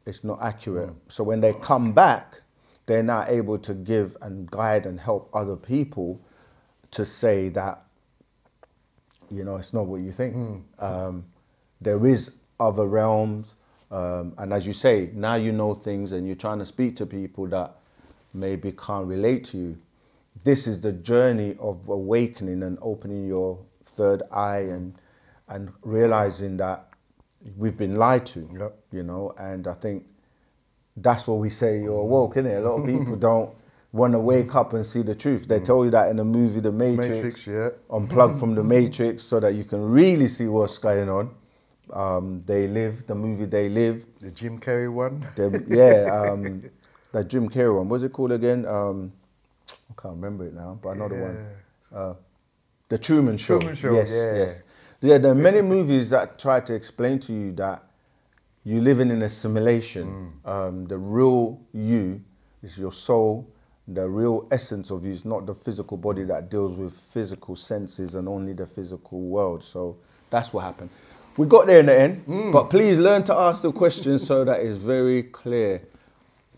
it's not accurate. So when they come back, they're now able to give and guide and help other people to say that, you know, it's not what you think. Um, there is other realms. Um, and as you say, now you know things and you're trying to speak to people that maybe can't relate to you. This is the journey of awakening and opening your third eye and and realizing that we've been lied to. Yep. You know, and I think that's what we say you're awoke, innit? A lot of people don't want to wake up and see the truth. They tell you that in the movie The Matrix. Matrix, yeah. Unplug from the Matrix so that you can really see what's going on. Um, they live, the movie They Live. The Jim Carrey one. The, yeah, um, that Jim Carrey one. What's it called again? Um, I can't remember it now, but another one. Uh, the Truman Show. Truman Show, Yes, yeah. yes. Yeah, there are many movies that try to explain to you that you're living in a simulation. Mm. Um, the real you is your soul. The real essence of you is not the physical body that deals with physical senses and only the physical world. So that's what happened. We got there in the end, Mm. but please learn to ask the question so that it's very clear.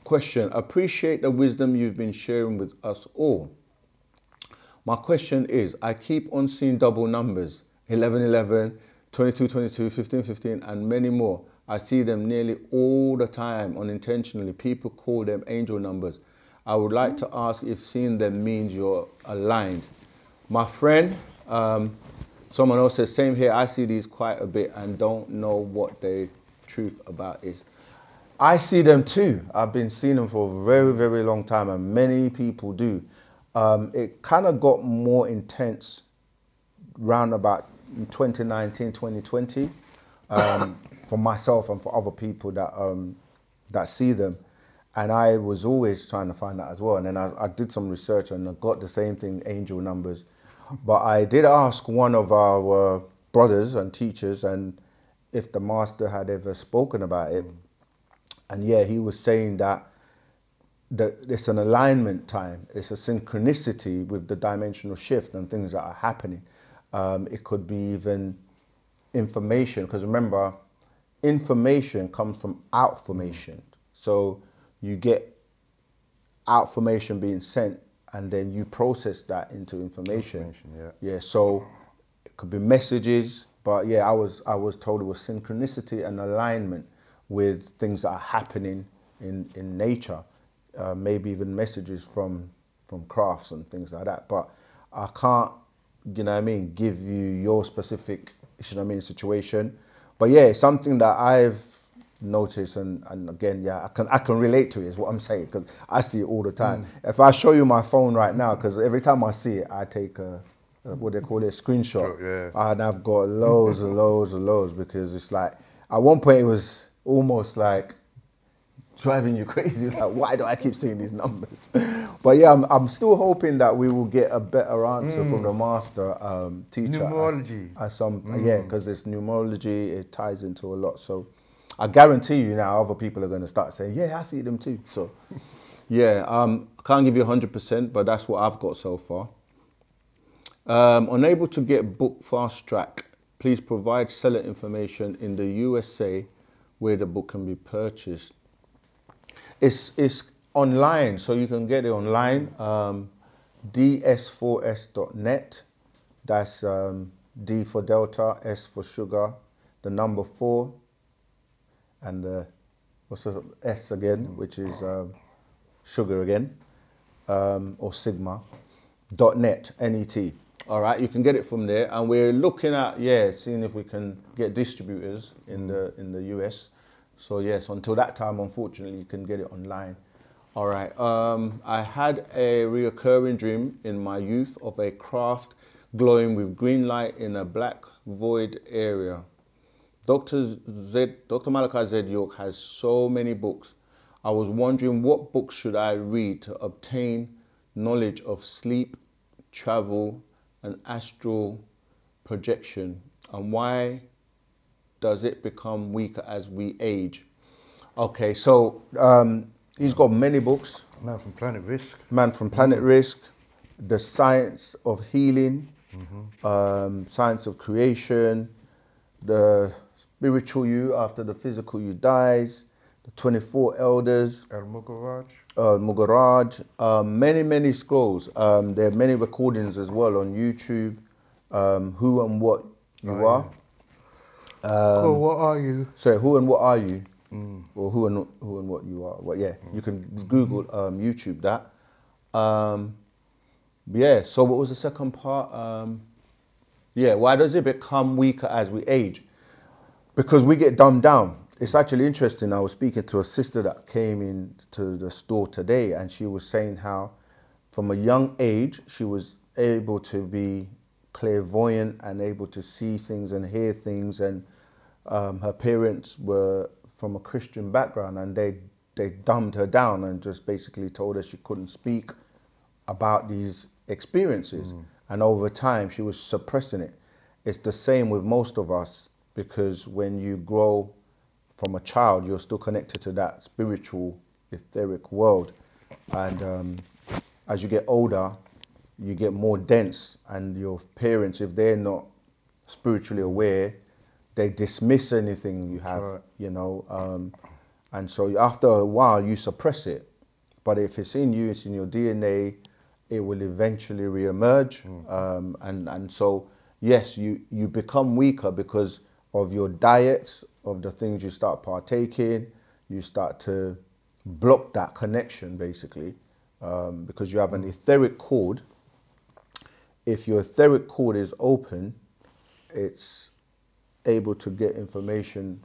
Question Appreciate the wisdom you've been sharing with us all. My question is I keep on seeing double numbers 11 11, 22 22, 15 15, and many more. I see them nearly all the time unintentionally. People call them angel numbers. I would like to ask if seeing them means you're aligned. My friend, um, someone else says, same here. I see these quite a bit and don't know what the truth about is. I see them too. I've been seeing them for a very, very long time, and many people do. Um, it kind of got more intense round about 2019, 2020, um, for myself and for other people that um, that see them. And I was always trying to find that as well. And then I, I did some research and I got the same thing, angel numbers. But I did ask one of our brothers and teachers and if the master had ever spoken about it. And yeah, he was saying that that it's an alignment time. It's a synchronicity with the dimensional shift and things that are happening. Um, it could be even information, because remember, information comes from outformation. So you get outformation being sent, and then you process that into information. Information, yeah. Yeah. So it could be messages, but yeah, I was I was told it was synchronicity and alignment with things that are happening in, in nature, uh, maybe even messages from from crafts and things like that. But I can't, you know what I mean, give you your specific, you know what I mean, situation. But yeah, it's something that I've noticed and, and again, yeah, I can I can relate to it is what I'm saying because I see it all the time. Mm. If I show you my phone right now, because every time I see it, I take a, a what they call it, a screenshot. Yeah. And I've got loads and loads and loads because it's like, at one point it was almost like driving you crazy. It's like, why do I keep seeing these numbers? but yeah, I'm, I'm still hoping that we will get a better answer mm. from the master um, teacher. Numerology. As, as some, mm. Yeah, because it's numerology, it ties into a lot. So I guarantee you now, other people are going to start saying, yeah, I see them too. So yeah, um, I can't give you 100%, but that's what I've got so far. Um, unable to get book fast track, please provide seller information in the USA where the book can be purchased. It's, it's online, so you can get it online. Um, ds4s.net. That's um, D for Delta, S for sugar, the number four, and the what's the S again, which is um, sugar again, um, or sigma. Dot net, N-E-T. All right, you can get it from there, and we're looking at yeah, seeing if we can get distributors in the in the US. So yes, until that time, unfortunately, you can get it online. All right. Um, I had a reoccurring dream in my youth of a craft glowing with green light in a black void area. Dr. Z, Dr. Malachi Z. York has so many books. I was wondering what books should I read to obtain knowledge of sleep, travel, and astral projection, and why does it become weaker as we age? Okay, so um, he's got many books. Man from Planet Rizq. Man from Planet mm-hmm. Rizq, The Science of Healing, mm-hmm. um, Science of Creation, The Spiritual You After the Physical You Dies, The 24 Elders. El Mugaraj. Uh, Mugaraj. Um, many, many scrolls. Um, there are many recordings as well on YouTube. Um, who and What You oh, Are. Yeah. Um, oh, what are you? Sorry, who and what are you? Mm. Or who and who and what you are? Well, yeah, mm. you can Google um, YouTube that. Um, yeah. So what was the second part? Um, yeah. Why does it become weaker as we age? Because we get dumbed down. It's actually interesting. I was speaking to a sister that came into the store today, and she was saying how, from a young age, she was able to be clairvoyant and able to see things and hear things. And um, her parents were from a Christian background and they, they dumbed her down and just basically told her she couldn't speak about these experiences. Mm. And over time, she was suppressing it. It's the same with most of us because when you grow from a child, you're still connected to that spiritual, etheric world. And um, as you get older, you get more dense and your parents if they're not spiritually aware they dismiss anything you have right. you know um, and so after a while you suppress it but if it's in you it's in your dna it will eventually reemerge mm. um, and, and so yes you, you become weaker because of your diet of the things you start partaking, you start to block that connection basically um, because you have an etheric cord. If your etheric cord is open, it's able to get information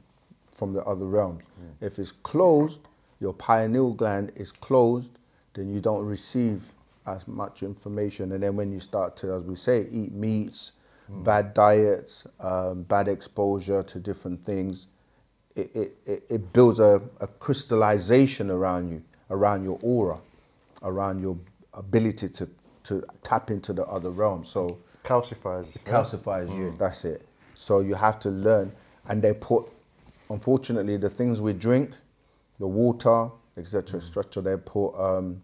from the other realms. If it's closed, your pineal gland is closed, then you don't receive as much information. And then when you start to, as we say, eat meats, bad diets, um, bad exposure to different things, it, it, it, it builds a, a crystallization around you, around your aura, around your ability to, to tap into the other realm. So Calcifies. yeah? calcifies you. That's it. So you have to learn, and they put, unfortunately, the things we drink, the water, etc., etc. They put, um,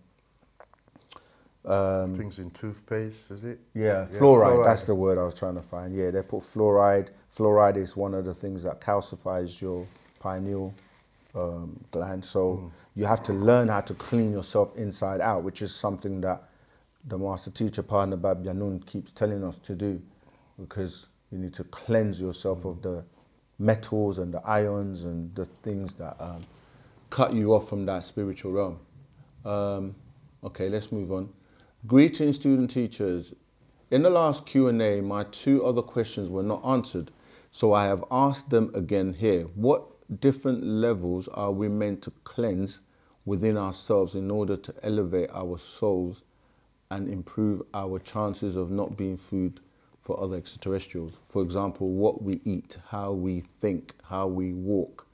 Things in toothpaste, is it? yeah, Yeah, fluoride, fluoride. That's the word I was trying to find. Yeah, they put fluoride. Fluoride is one of the things that calcifies your pineal um, gland. So you have to learn how to clean yourself inside out, which is something that the master teacher partner Bab Yanun keeps telling us to do, because you need to cleanse yourself of the metals and the ions and the things that um, cut you off from that spiritual realm. Um, okay, let's move on. Greetings, student teachers. In the last Q&A, my two other questions were not answered, so I have asked them again here. What different levels are we meant to cleanse within ourselves in order to elevate our souls and improve our chances of not being food for other extraterrestrials? For example, what we eat, how we think, how we walk.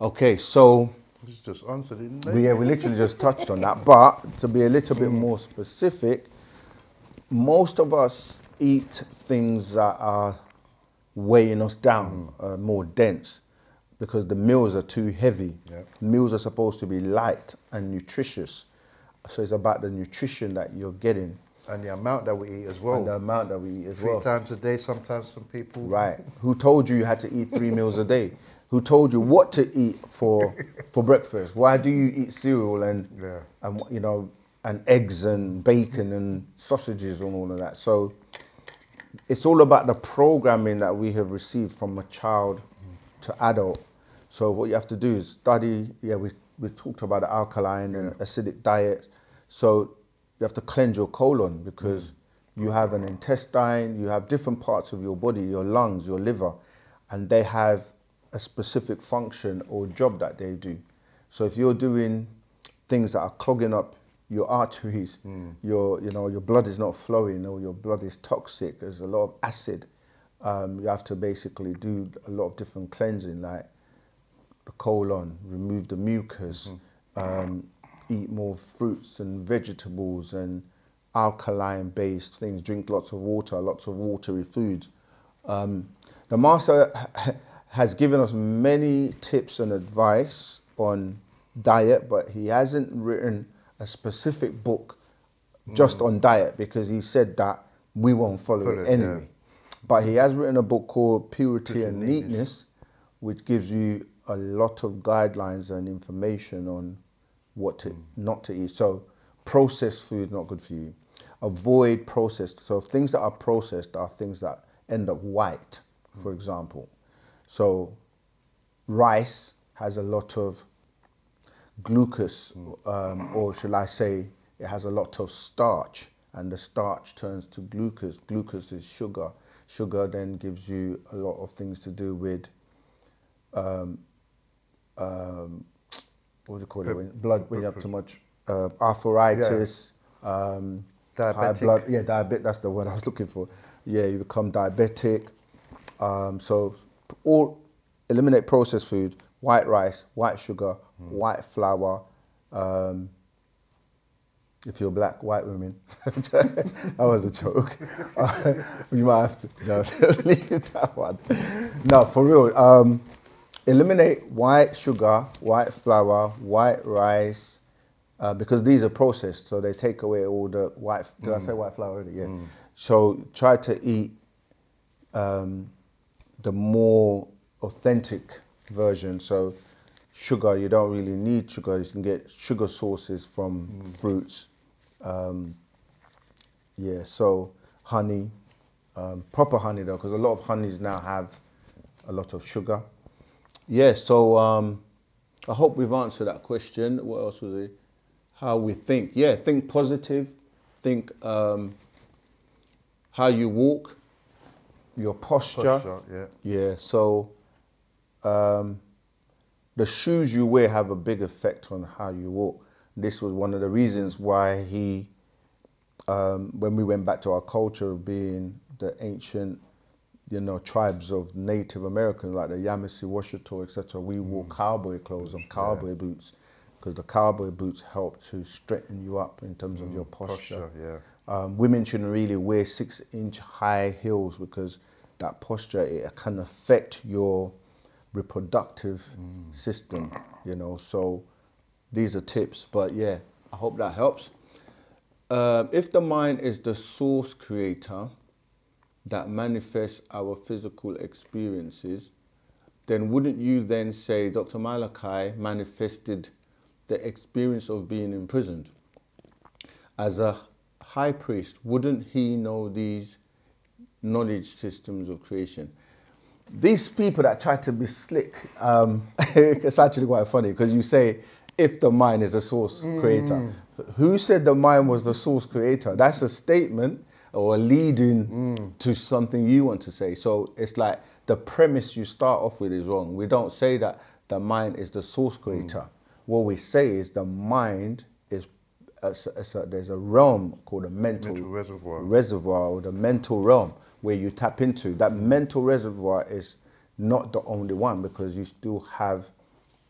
Okay, so It's just answered, didn't we, yeah, we literally just touched on that. But to be a little bit more specific, most of us eat things that are weighing us down, uh, more dense, because the meals are too heavy. Yeah. Meals are supposed to be light and nutritious. So it's about the nutrition that you're getting And the amount that we eat as well. and the amount that we eat as Three well. times a day, sometimes some people. Right. Who told you you had to eat three meals a day? Who told you what to eat for for breakfast? Why do you eat cereal and Yeah. and you know and eggs and bacon and sausages and all of that? So it's all about the programming that we have received from a child to adult. So what you have to do is study. Yeah, we we talked about the alkaline and acidic diet. So you have to cleanse your colon because you have an intestine, you have different parts of your body, your lungs, your liver, and they have a specific function or job that they do. So if you're doing things that are clogging up your arteries, your you know your blood is not flowing or your blood is toxic. There's a lot of acid. Um, you have to basically do a lot of different cleansing, like the colon, remove the mucus, um, eat more fruits and vegetables and alkaline based things, drink lots of water, lots of watery foods. Um, the master has given us many tips and advice on diet, but he hasn't written a specific book just on diet because he said that we won't follow Follow it anyway. yeah. But he has written a book called Purity, and Neatness, Neatness. which gives you a lot of guidelines and information on what to not to eat. So processed food not good for you. Avoid processed. So things that are processed are things that end up white, for example. So rice has a lot of glucose, um, or shall I say, it has a lot of starch, and the starch turns to glucose. Glucose is sugar. Sugar then gives you a lot of things to do with, um, um, what do you call it? When blood, when you have too much uh, arthritis, um, Diabetic. blood. Yeah, diabetic. That's the word I was looking for. Yeah, you become diabetic. Um, so all eliminate processed food, white rice, white sugar, white flour. Um, if you're black, white women. that was a joke. you might have to no, leave that one. No, for real. Um, eliminate white sugar, white flour, white rice, uh, because these are processed, so they take away all the white. Did I say white flour already? Yeah. So try to eat um, the more authentic version. So sugar, you don't really need sugar. You can get sugar sources from fruits. Um, yeah, so honey, um, proper honey though, because a lot of honeys now have a lot of sugar. Yeah, so um, I hope we've answered that question. What else was it? How we think. Yeah, think positive. Think um, how you walk, your posture. Posture, yeah. Yeah, so um, the shoes you wear have a big effect on how you walk. This was one of the reasons why he, um, when we went back to our culture of being the ancient, you know, tribes of Native Americans like the Yamasee, Washitaw, etc., we wore cowboy clothes and cowboy boots because the cowboy boots help to straighten you up in terms of your posture. Posture, yeah. Um, women shouldn't really wear six inch high heels because that posture it can affect your reproductive system, you know. So these are tips, but yeah, I hope that helps. Um, if the mind is the source creator that manifests our physical experiences, then wouldn't you then say Dr. Malachi manifested the experience of being imprisoned? As a high priest, wouldn't he know these knowledge systems of creation? These people that try to be slick, um, it's actually quite funny because you say, if the mind is the source creator. Who said the mind was the source creator? That's a statement or leading mm. to something you want to say. So it's like the premise you start off with is wrong. We don't say that the mind is the source mm. creator. What we say is the mind is it's a- it's a- there's a realm called a mental, Mental reservoir. reservoir or the mental realm where you tap into. That mm. mental reservoir is not the only one because you still have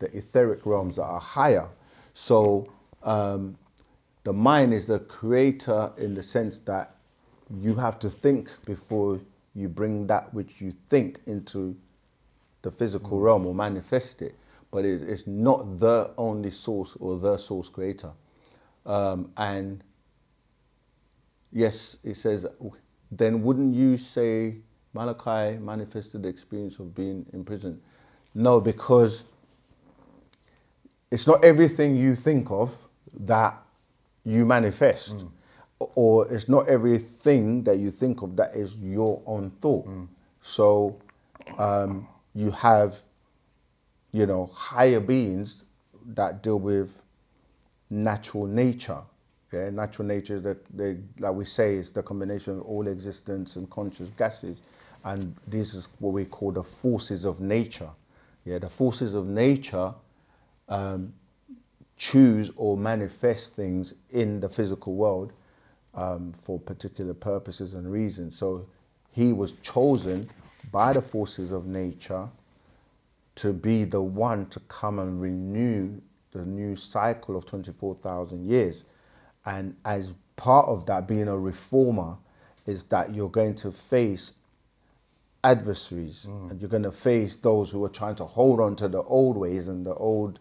the etheric realms that are higher. So um, the mind is the creator in the sense that you have to think before you bring that which you think into the physical realm or manifest it. But it, it's not the only source or the source creator. Um, and yes, it says, then wouldn't you say Malachi manifested the experience of being in prison? No, because it's not everything you think of that you manifest, or it's not everything that you think of that is your own thought. So um, you have, you know, higher beings that deal with natural nature. Yeah, natural nature is the, the like we say is the combination of all existence and conscious gases, and this is what we call the forces of nature. Yeah, the forces of nature um, choose or manifest things in the physical world um, for particular purposes and reasons. So he was chosen by the forces of nature to be the one to come and renew the new cycle of 24,000 years. And as part of that, being a reformer, is that you're going to face adversaries and you're going to face those who are trying to hold on to the old ways and the old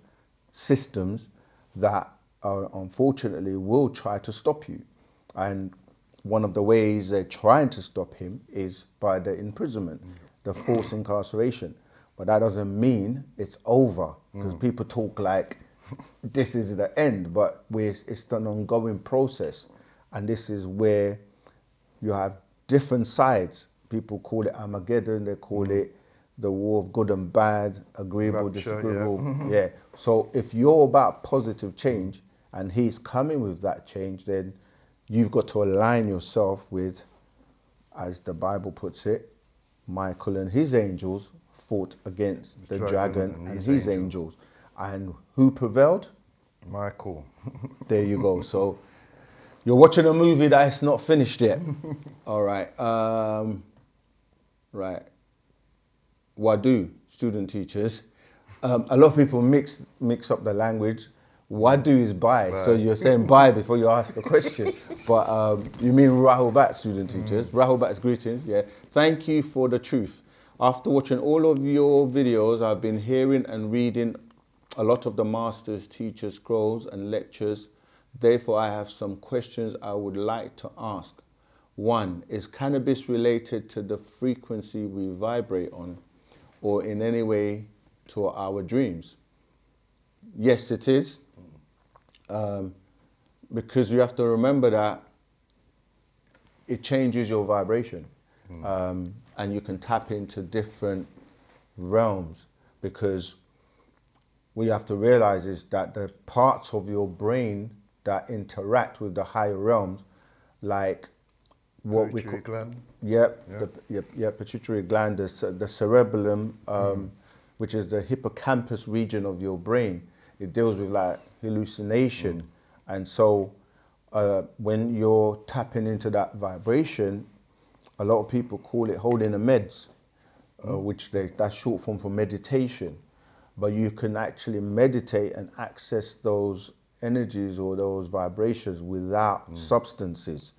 systems that uh, unfortunately will try to stop you. And one of the ways they're trying to stop him is by the imprisonment, the forced incarceration. But that doesn't mean it's over because people talk like this is the end, but we're, it's an ongoing process. And this is where you have different sides. People call it Armageddon, they call mm. it the war of good and bad, agreeable, Rapture, yeah. disagreeable. Yeah. So if you're about positive change and he's coming with that change, then you've got to align yourself with, as the Bible puts it, Michael and his angels fought against the Dragon dragon, and his his, angels. And who prevailed? Michael. There you go. So you're watching a movie that's not finished yet. All right. Um, right. Wadu, student teachers. Um, a lot of people mix mix up the language. Wadu is bye. So you're saying bye before you ask the question. but um, you mean Rahubat, student teachers. Rahubat's greetings. Yeah. Thank you for the truth. After watching all of your videos, I've been hearing and reading a lot of the masters, teachers, scrolls, and lectures. Therefore, I have some questions I would like to ask. One, is cannabis related to the frequency we vibrate on or in any way to our dreams? Yes, it is. Um, because you have to remember that it changes your vibration um, and you can tap into different realms. because we have to realize is that the parts of your brain that interact with the higher realms, like what we call, gland. Yep, Yeah. the, yep, yep, pituitary gland, the, the cerebellum, um, which is the hippocampus region of your brain. It deals with like hallucination. And so uh, when you're tapping into that vibration, a lot of people call it holding the meds, uh, which they, that's short form for meditation. But you can actually meditate and access those energies or those vibrations without substances.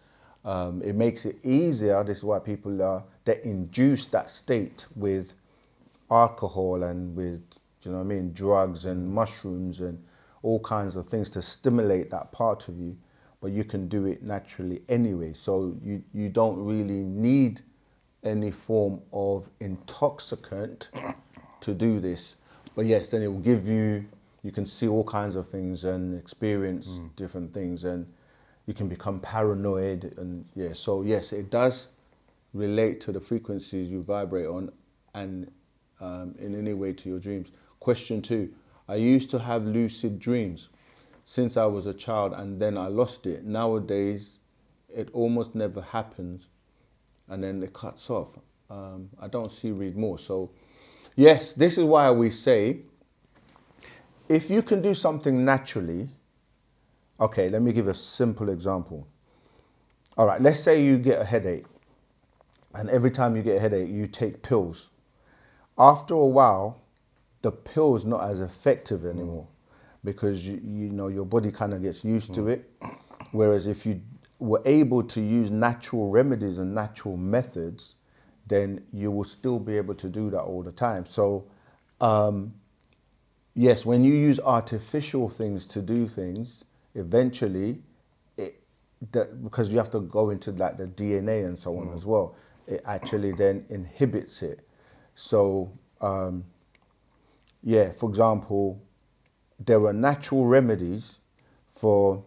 Um, it makes it easier. This is why people are they induce that state with alcohol and with you know what I mean drugs and mushrooms and all kinds of things to stimulate that part of you. But you can do it naturally anyway. So you you don't really need any form of intoxicant to do this. But yes, then it will give you, you can see all kinds of things and experience different things and you can become paranoid and yeah. So yes, it does relate to the frequencies you vibrate on and um, in any way to your dreams. Question two, I used to have lucid dreams since I was a child and then I lost it. Nowadays, it almost never happens and then it cuts off. Um, I don't see read more. So, yes, this is why we say if you can do something naturally, okay, let me give a simple example. All right, let's say you get a headache, and every time you get a headache, you take pills. After a while, the pill's not as effective anymore because you, you know your body kind of gets used to it. Whereas if you were able to use natural remedies and natural methods, then you will still be able to do that all the time. So, um, yes, when you use artificial things to do things, eventually, it that, because you have to go into like the DNA and so on as well, it actually then inhibits it. So, um, yeah, for example, there are natural remedies for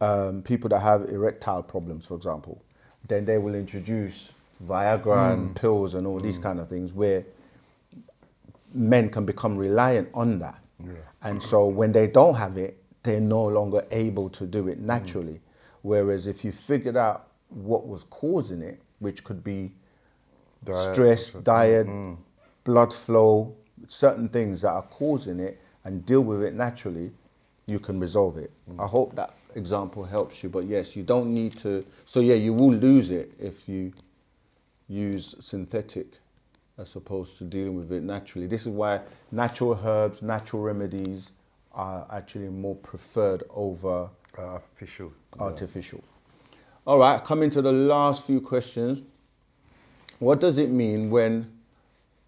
um, people that have erectile problems, for example. Then they will introduce Viagra and mm. pills and all these mm. kind of things where men can become reliant on that. And so when they don't have it, they're no longer able to do it naturally. Mm. Whereas if you figured out what was causing it, which could be Diet, stress, diet, blood flow, certain things that are causing it, and deal with it naturally, you can resolve it. I hope that example helps you. But yes, you don't need to. So yeah, you will lose it if you use synthetic as opposed to dealing with it naturally. This is why natural herbs, natural remedies are actually more preferred over Artificial. artificial. All right, coming to the last few questions. What does it mean when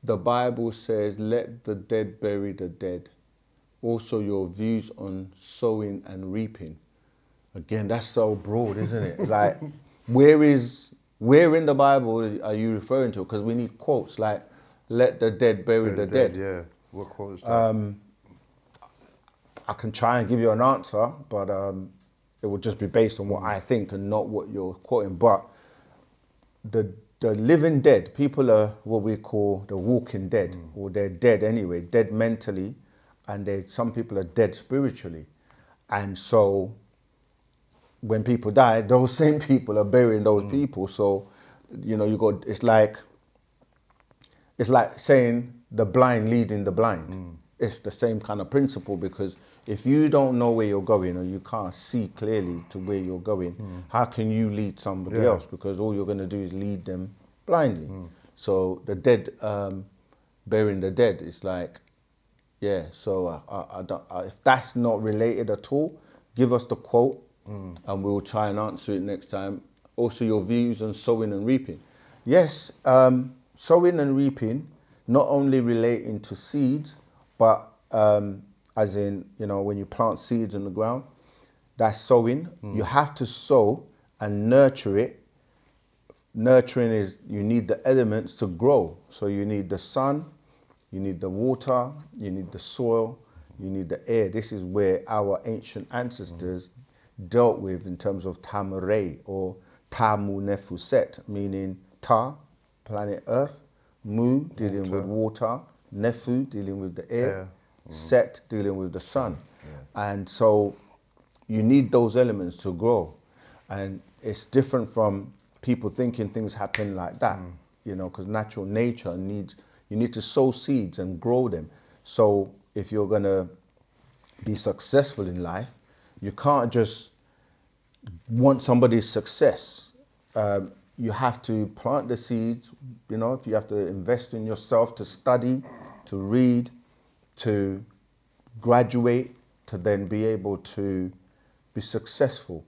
the Bible says, let the dead bury the dead? Also, your views on sowing and reaping. Again, that's so broad, isn't it? like, where is, where in the Bible are you referring to? Because we need quotes like, let the dead bury the, dead. Yeah. What quote is that? Um, I can try and give you an answer, but um, it will just be based on what I think and not what you're quoting. But the the living dead, people are what we call the walking dead, mm. or they're dead anyway, dead mentally, and they some people are dead spiritually, and so when people die, those same people are burying those mm. people. So you know, you got it's like it's like saying the blind leading the blind. Mm. It's the same kind of principle because if you don't know where you're going or you can't see clearly to where you're going, how can you lead somebody Yeah. else? Because all you're going to do is lead them blindly. So the dead, um, burying the dead, is like, yeah. So uh, I, I don't, uh, if that's not related at all, give us the quote and we'll try and answer it next time. Also, your views on sowing and reaping. Yes, um, sowing and reaping, not only relating to seeds, but um, as in, you know, when you plant seeds in the ground, that's sowing. You mm. have to sow and nurture it. Nurturing is you need the elements to grow. So you need the sun, you need the water, you need the soil, you need the air. This is where our ancient ancestors mm. dealt with in terms of Tamare or Tamu Nefuset, meaning Ta, planet Earth, Mu dealing with water, Nefu dealing with the air, Air. Set dealing with the sun. And so you need those elements to grow. And it's different from people thinking things happen like that, you know, because natural nature needs, you need to sow seeds and grow them. So if you're going to be successful in life, you can't just want somebody's success. Um, you have to plant the seeds, you know, if you have to invest in yourself to study, to read, to graduate, to then be able to be successful.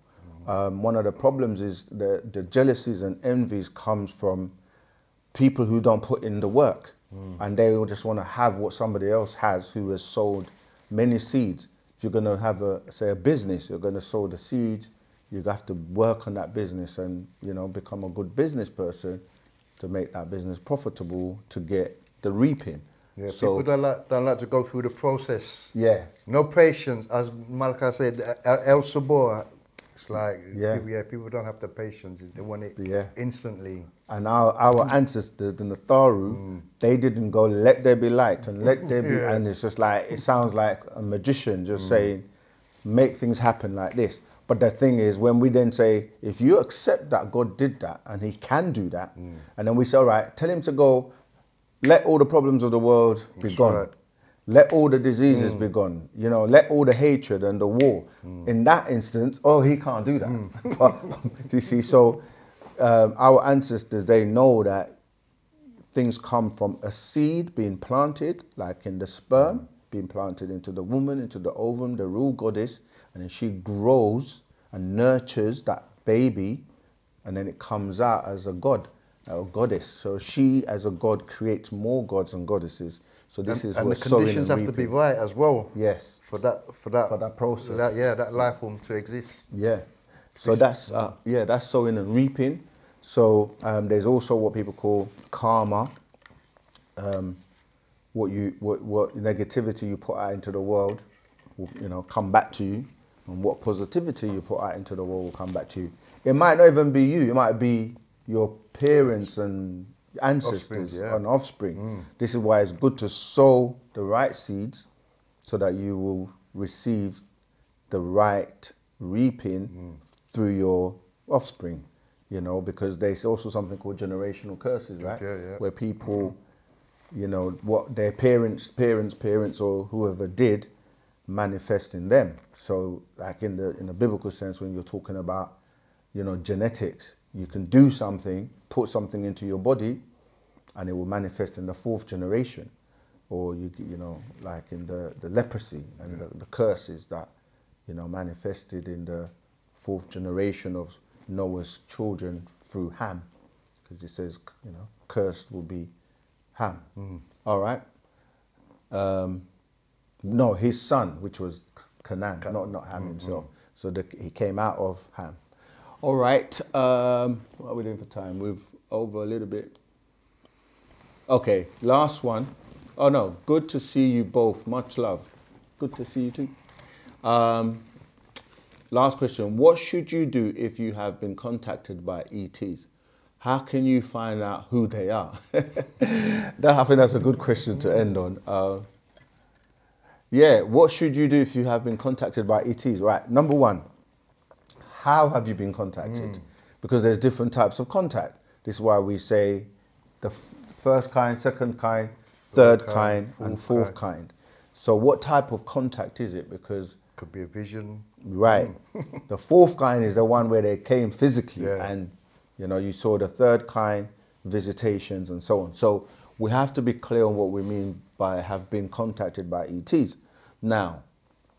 Um, one of the problems is the, the jealousies and envies comes from people who don't put in the work and they just want to have what somebody else has who has sowed many seeds. If you're going to have a say a business, you're going to sow the seeds. You have to work on that business and you know become a good business person to make that business profitable to get the reaping. Yeah, so people don't like, don't like to go through the process. yeah, No patience, as Malika said, El El Sabor. It's like, Yeah. people, yeah, people don't have the patience. They want it Yeah. instantly. And our, our ancestors, in the Neteru, mm. they didn't go, let there be light and let there be, Yeah. and it's just like, it sounds like a magician just mm. saying, make things happen like this. But the thing is, when we then say, if you accept that God did that and He can do that, mm. and then we say, all right, tell Him to go, let all the problems of the world be That's gone. right. Let all the diseases mm. be gone. You know, let all the hatred and the war. Mm. In that instance, oh, he can't do that. Mm. but you see, so um, our ancestors they know that things come from a seed being planted, like in the sperm, being planted into the woman, into the ovum, the real goddess, and then she grows and nurtures that baby, and then it comes out as a god, a goddess. So she, as a god, creates more gods and goddesses. So this and is and the conditions have to be right as well. Yes. For that, for that, For that process. that- yeah, that life form to exist. Yeah. So that's uh, yeah, that's sowing and reaping. So um, there's also what people call karma. Um, what you what what negativity you put out into the world will you know come back to you, and what positivity you put out into the world will come back to you. It might not even be you. It might be your parents and ancestors Offspring, yeah. and offspring. Mm. This is why it's good to sow the right seeds, so that you will receive the right reaping mm. through your offspring, you know, because there's also something called generational curses, right? Yeah, yeah. Where people, you know, what their parents, parents, parents, or whoever did manifest in them. So, like in the in the biblical sense, when you're talking about, you know, genetics, you can do something, put something into your body, and it will manifest in the fourth generation, or you you know, like in the the leprosy and the, the curses that, you know, manifested in the fourth generation of Noah's children through Ham, because it says you know, cursed will be Ham. All right. Um, no, his son, which was Canaan, not not Ham himself. So the, he came out of Ham. All right. Um, what are we doing for time? We've over a little bit. Okay, last one. Oh no, good to see you both. Much love. Good to see you too. Um, last question. What should you do if you have been contacted by ETs? How can you find out who they are? that, I think that's a good question to end on. Uh, yeah, what should you do if you have been contacted by ETs? Right, number one, how have you been contacted? Hmm. Because there's different types of contact. This is why we say the f- first kind, second kind, third, Third kind, kind, and fourth fourth kind. So, what type of contact is it? Because Could be a vision. Right. Hmm. the fourth kind is the one where they came physically Yeah. and you know you saw the third kind visitations and so on. So we have to be clear on what we mean by have been contacted by ETs. Now,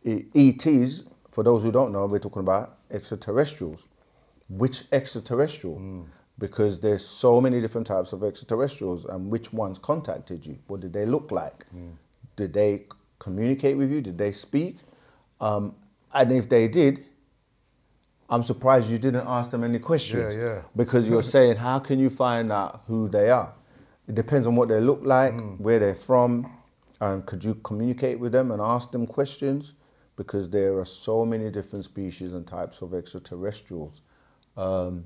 ETs, for those who don't know, we're talking about extraterrestrials. Which extraterrestrial? Because there's so many different types of extraterrestrials and which ones contacted you? What did they look like? Did they communicate with you? Did they speak? Um, and if they did, I'm surprised you didn't ask them any questions. Yeah, yeah. Because you're saying, how can you find out who they are? It depends on what they look like, Mm. where they're from, and could you communicate with them and ask them questions? Because there are so many different species and types of extraterrestrials. Um,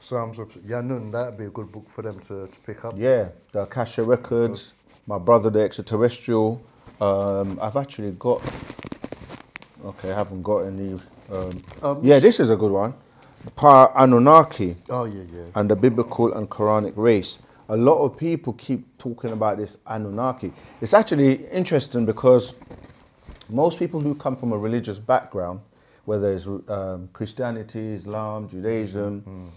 Psalms of Yanun, that'd be a good book for them to, to pick up. Yeah, the Akasha Records, my brother the extraterrestrial. Um, I've actually got. Okay, I haven't got any. Um, Um, yeah, this is a good one. Power Anunnaki Oh, yeah, yeah. and the biblical and Quranic race. A lot of people keep talking about this Anunnaki. It's actually interesting because most people who come from a religious background, whether it's um, Christianity, Islam, Judaism,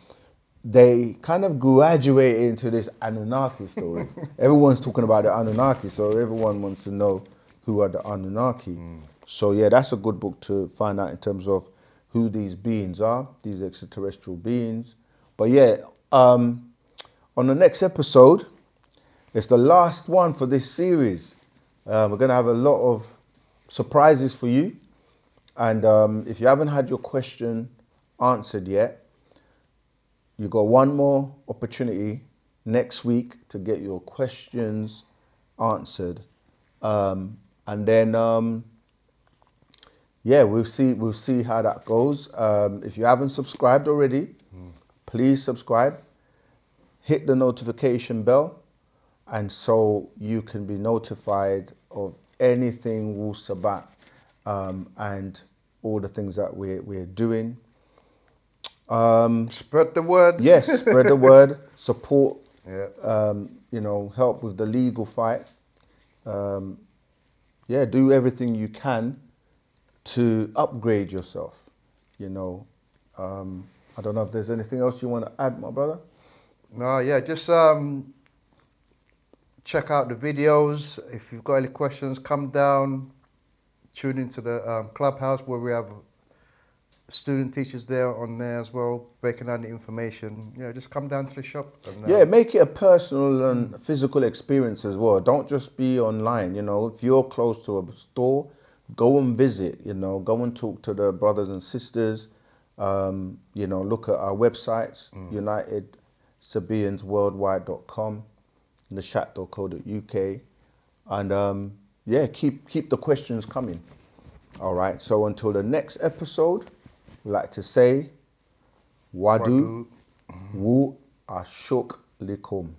they kind of graduate into this Anunnaki story. Everyone's talking about the Anunnaki, so everyone wants to know who are the Anunnaki. So yeah, that's a good book to find out in terms of who these beings are, these extraterrestrial beings. But yeah, um, on the next episode, it's the last one for this series. Uh, we're going to have a lot of surprises for you. And um, if you haven't had your question answered yet, you got one more opportunity next week to get your questions answered. Um, and then, um, yeah, we'll see, we'll see how that goes. Um, if you haven't subscribed already, please subscribe. Hit the notification bell and so you can be notified of anything Wu Sabat um, and all the things that we're, we're doing. Um, Spread the word. yes, spread the word, support, Yeah. um, you know, help with the legal fight. Um, yeah, do everything you can to upgrade yourself. You know, um, I don't know if there's anything else you want to add, my brother. No, yeah, just um, check out the videos. If you've got any questions, come down, tune into the um, clubhouse where we have student teachers there on there as well, breaking down the information. Yeah, just come down to the shop. And, uh, Yeah, make it a personal and physical experience as well. Don't just be online. You know, if you're close to a store, go and visit. You know, go and talk to the brothers and sisters. Um, you know, look at our websites, United SabaeansWorldwide.com, Nashat.co.uk, and um, yeah, keep keep the questions coming. All right. So until the next episode, we like to say, Wadu. Wadu. Wu Ashok Likum.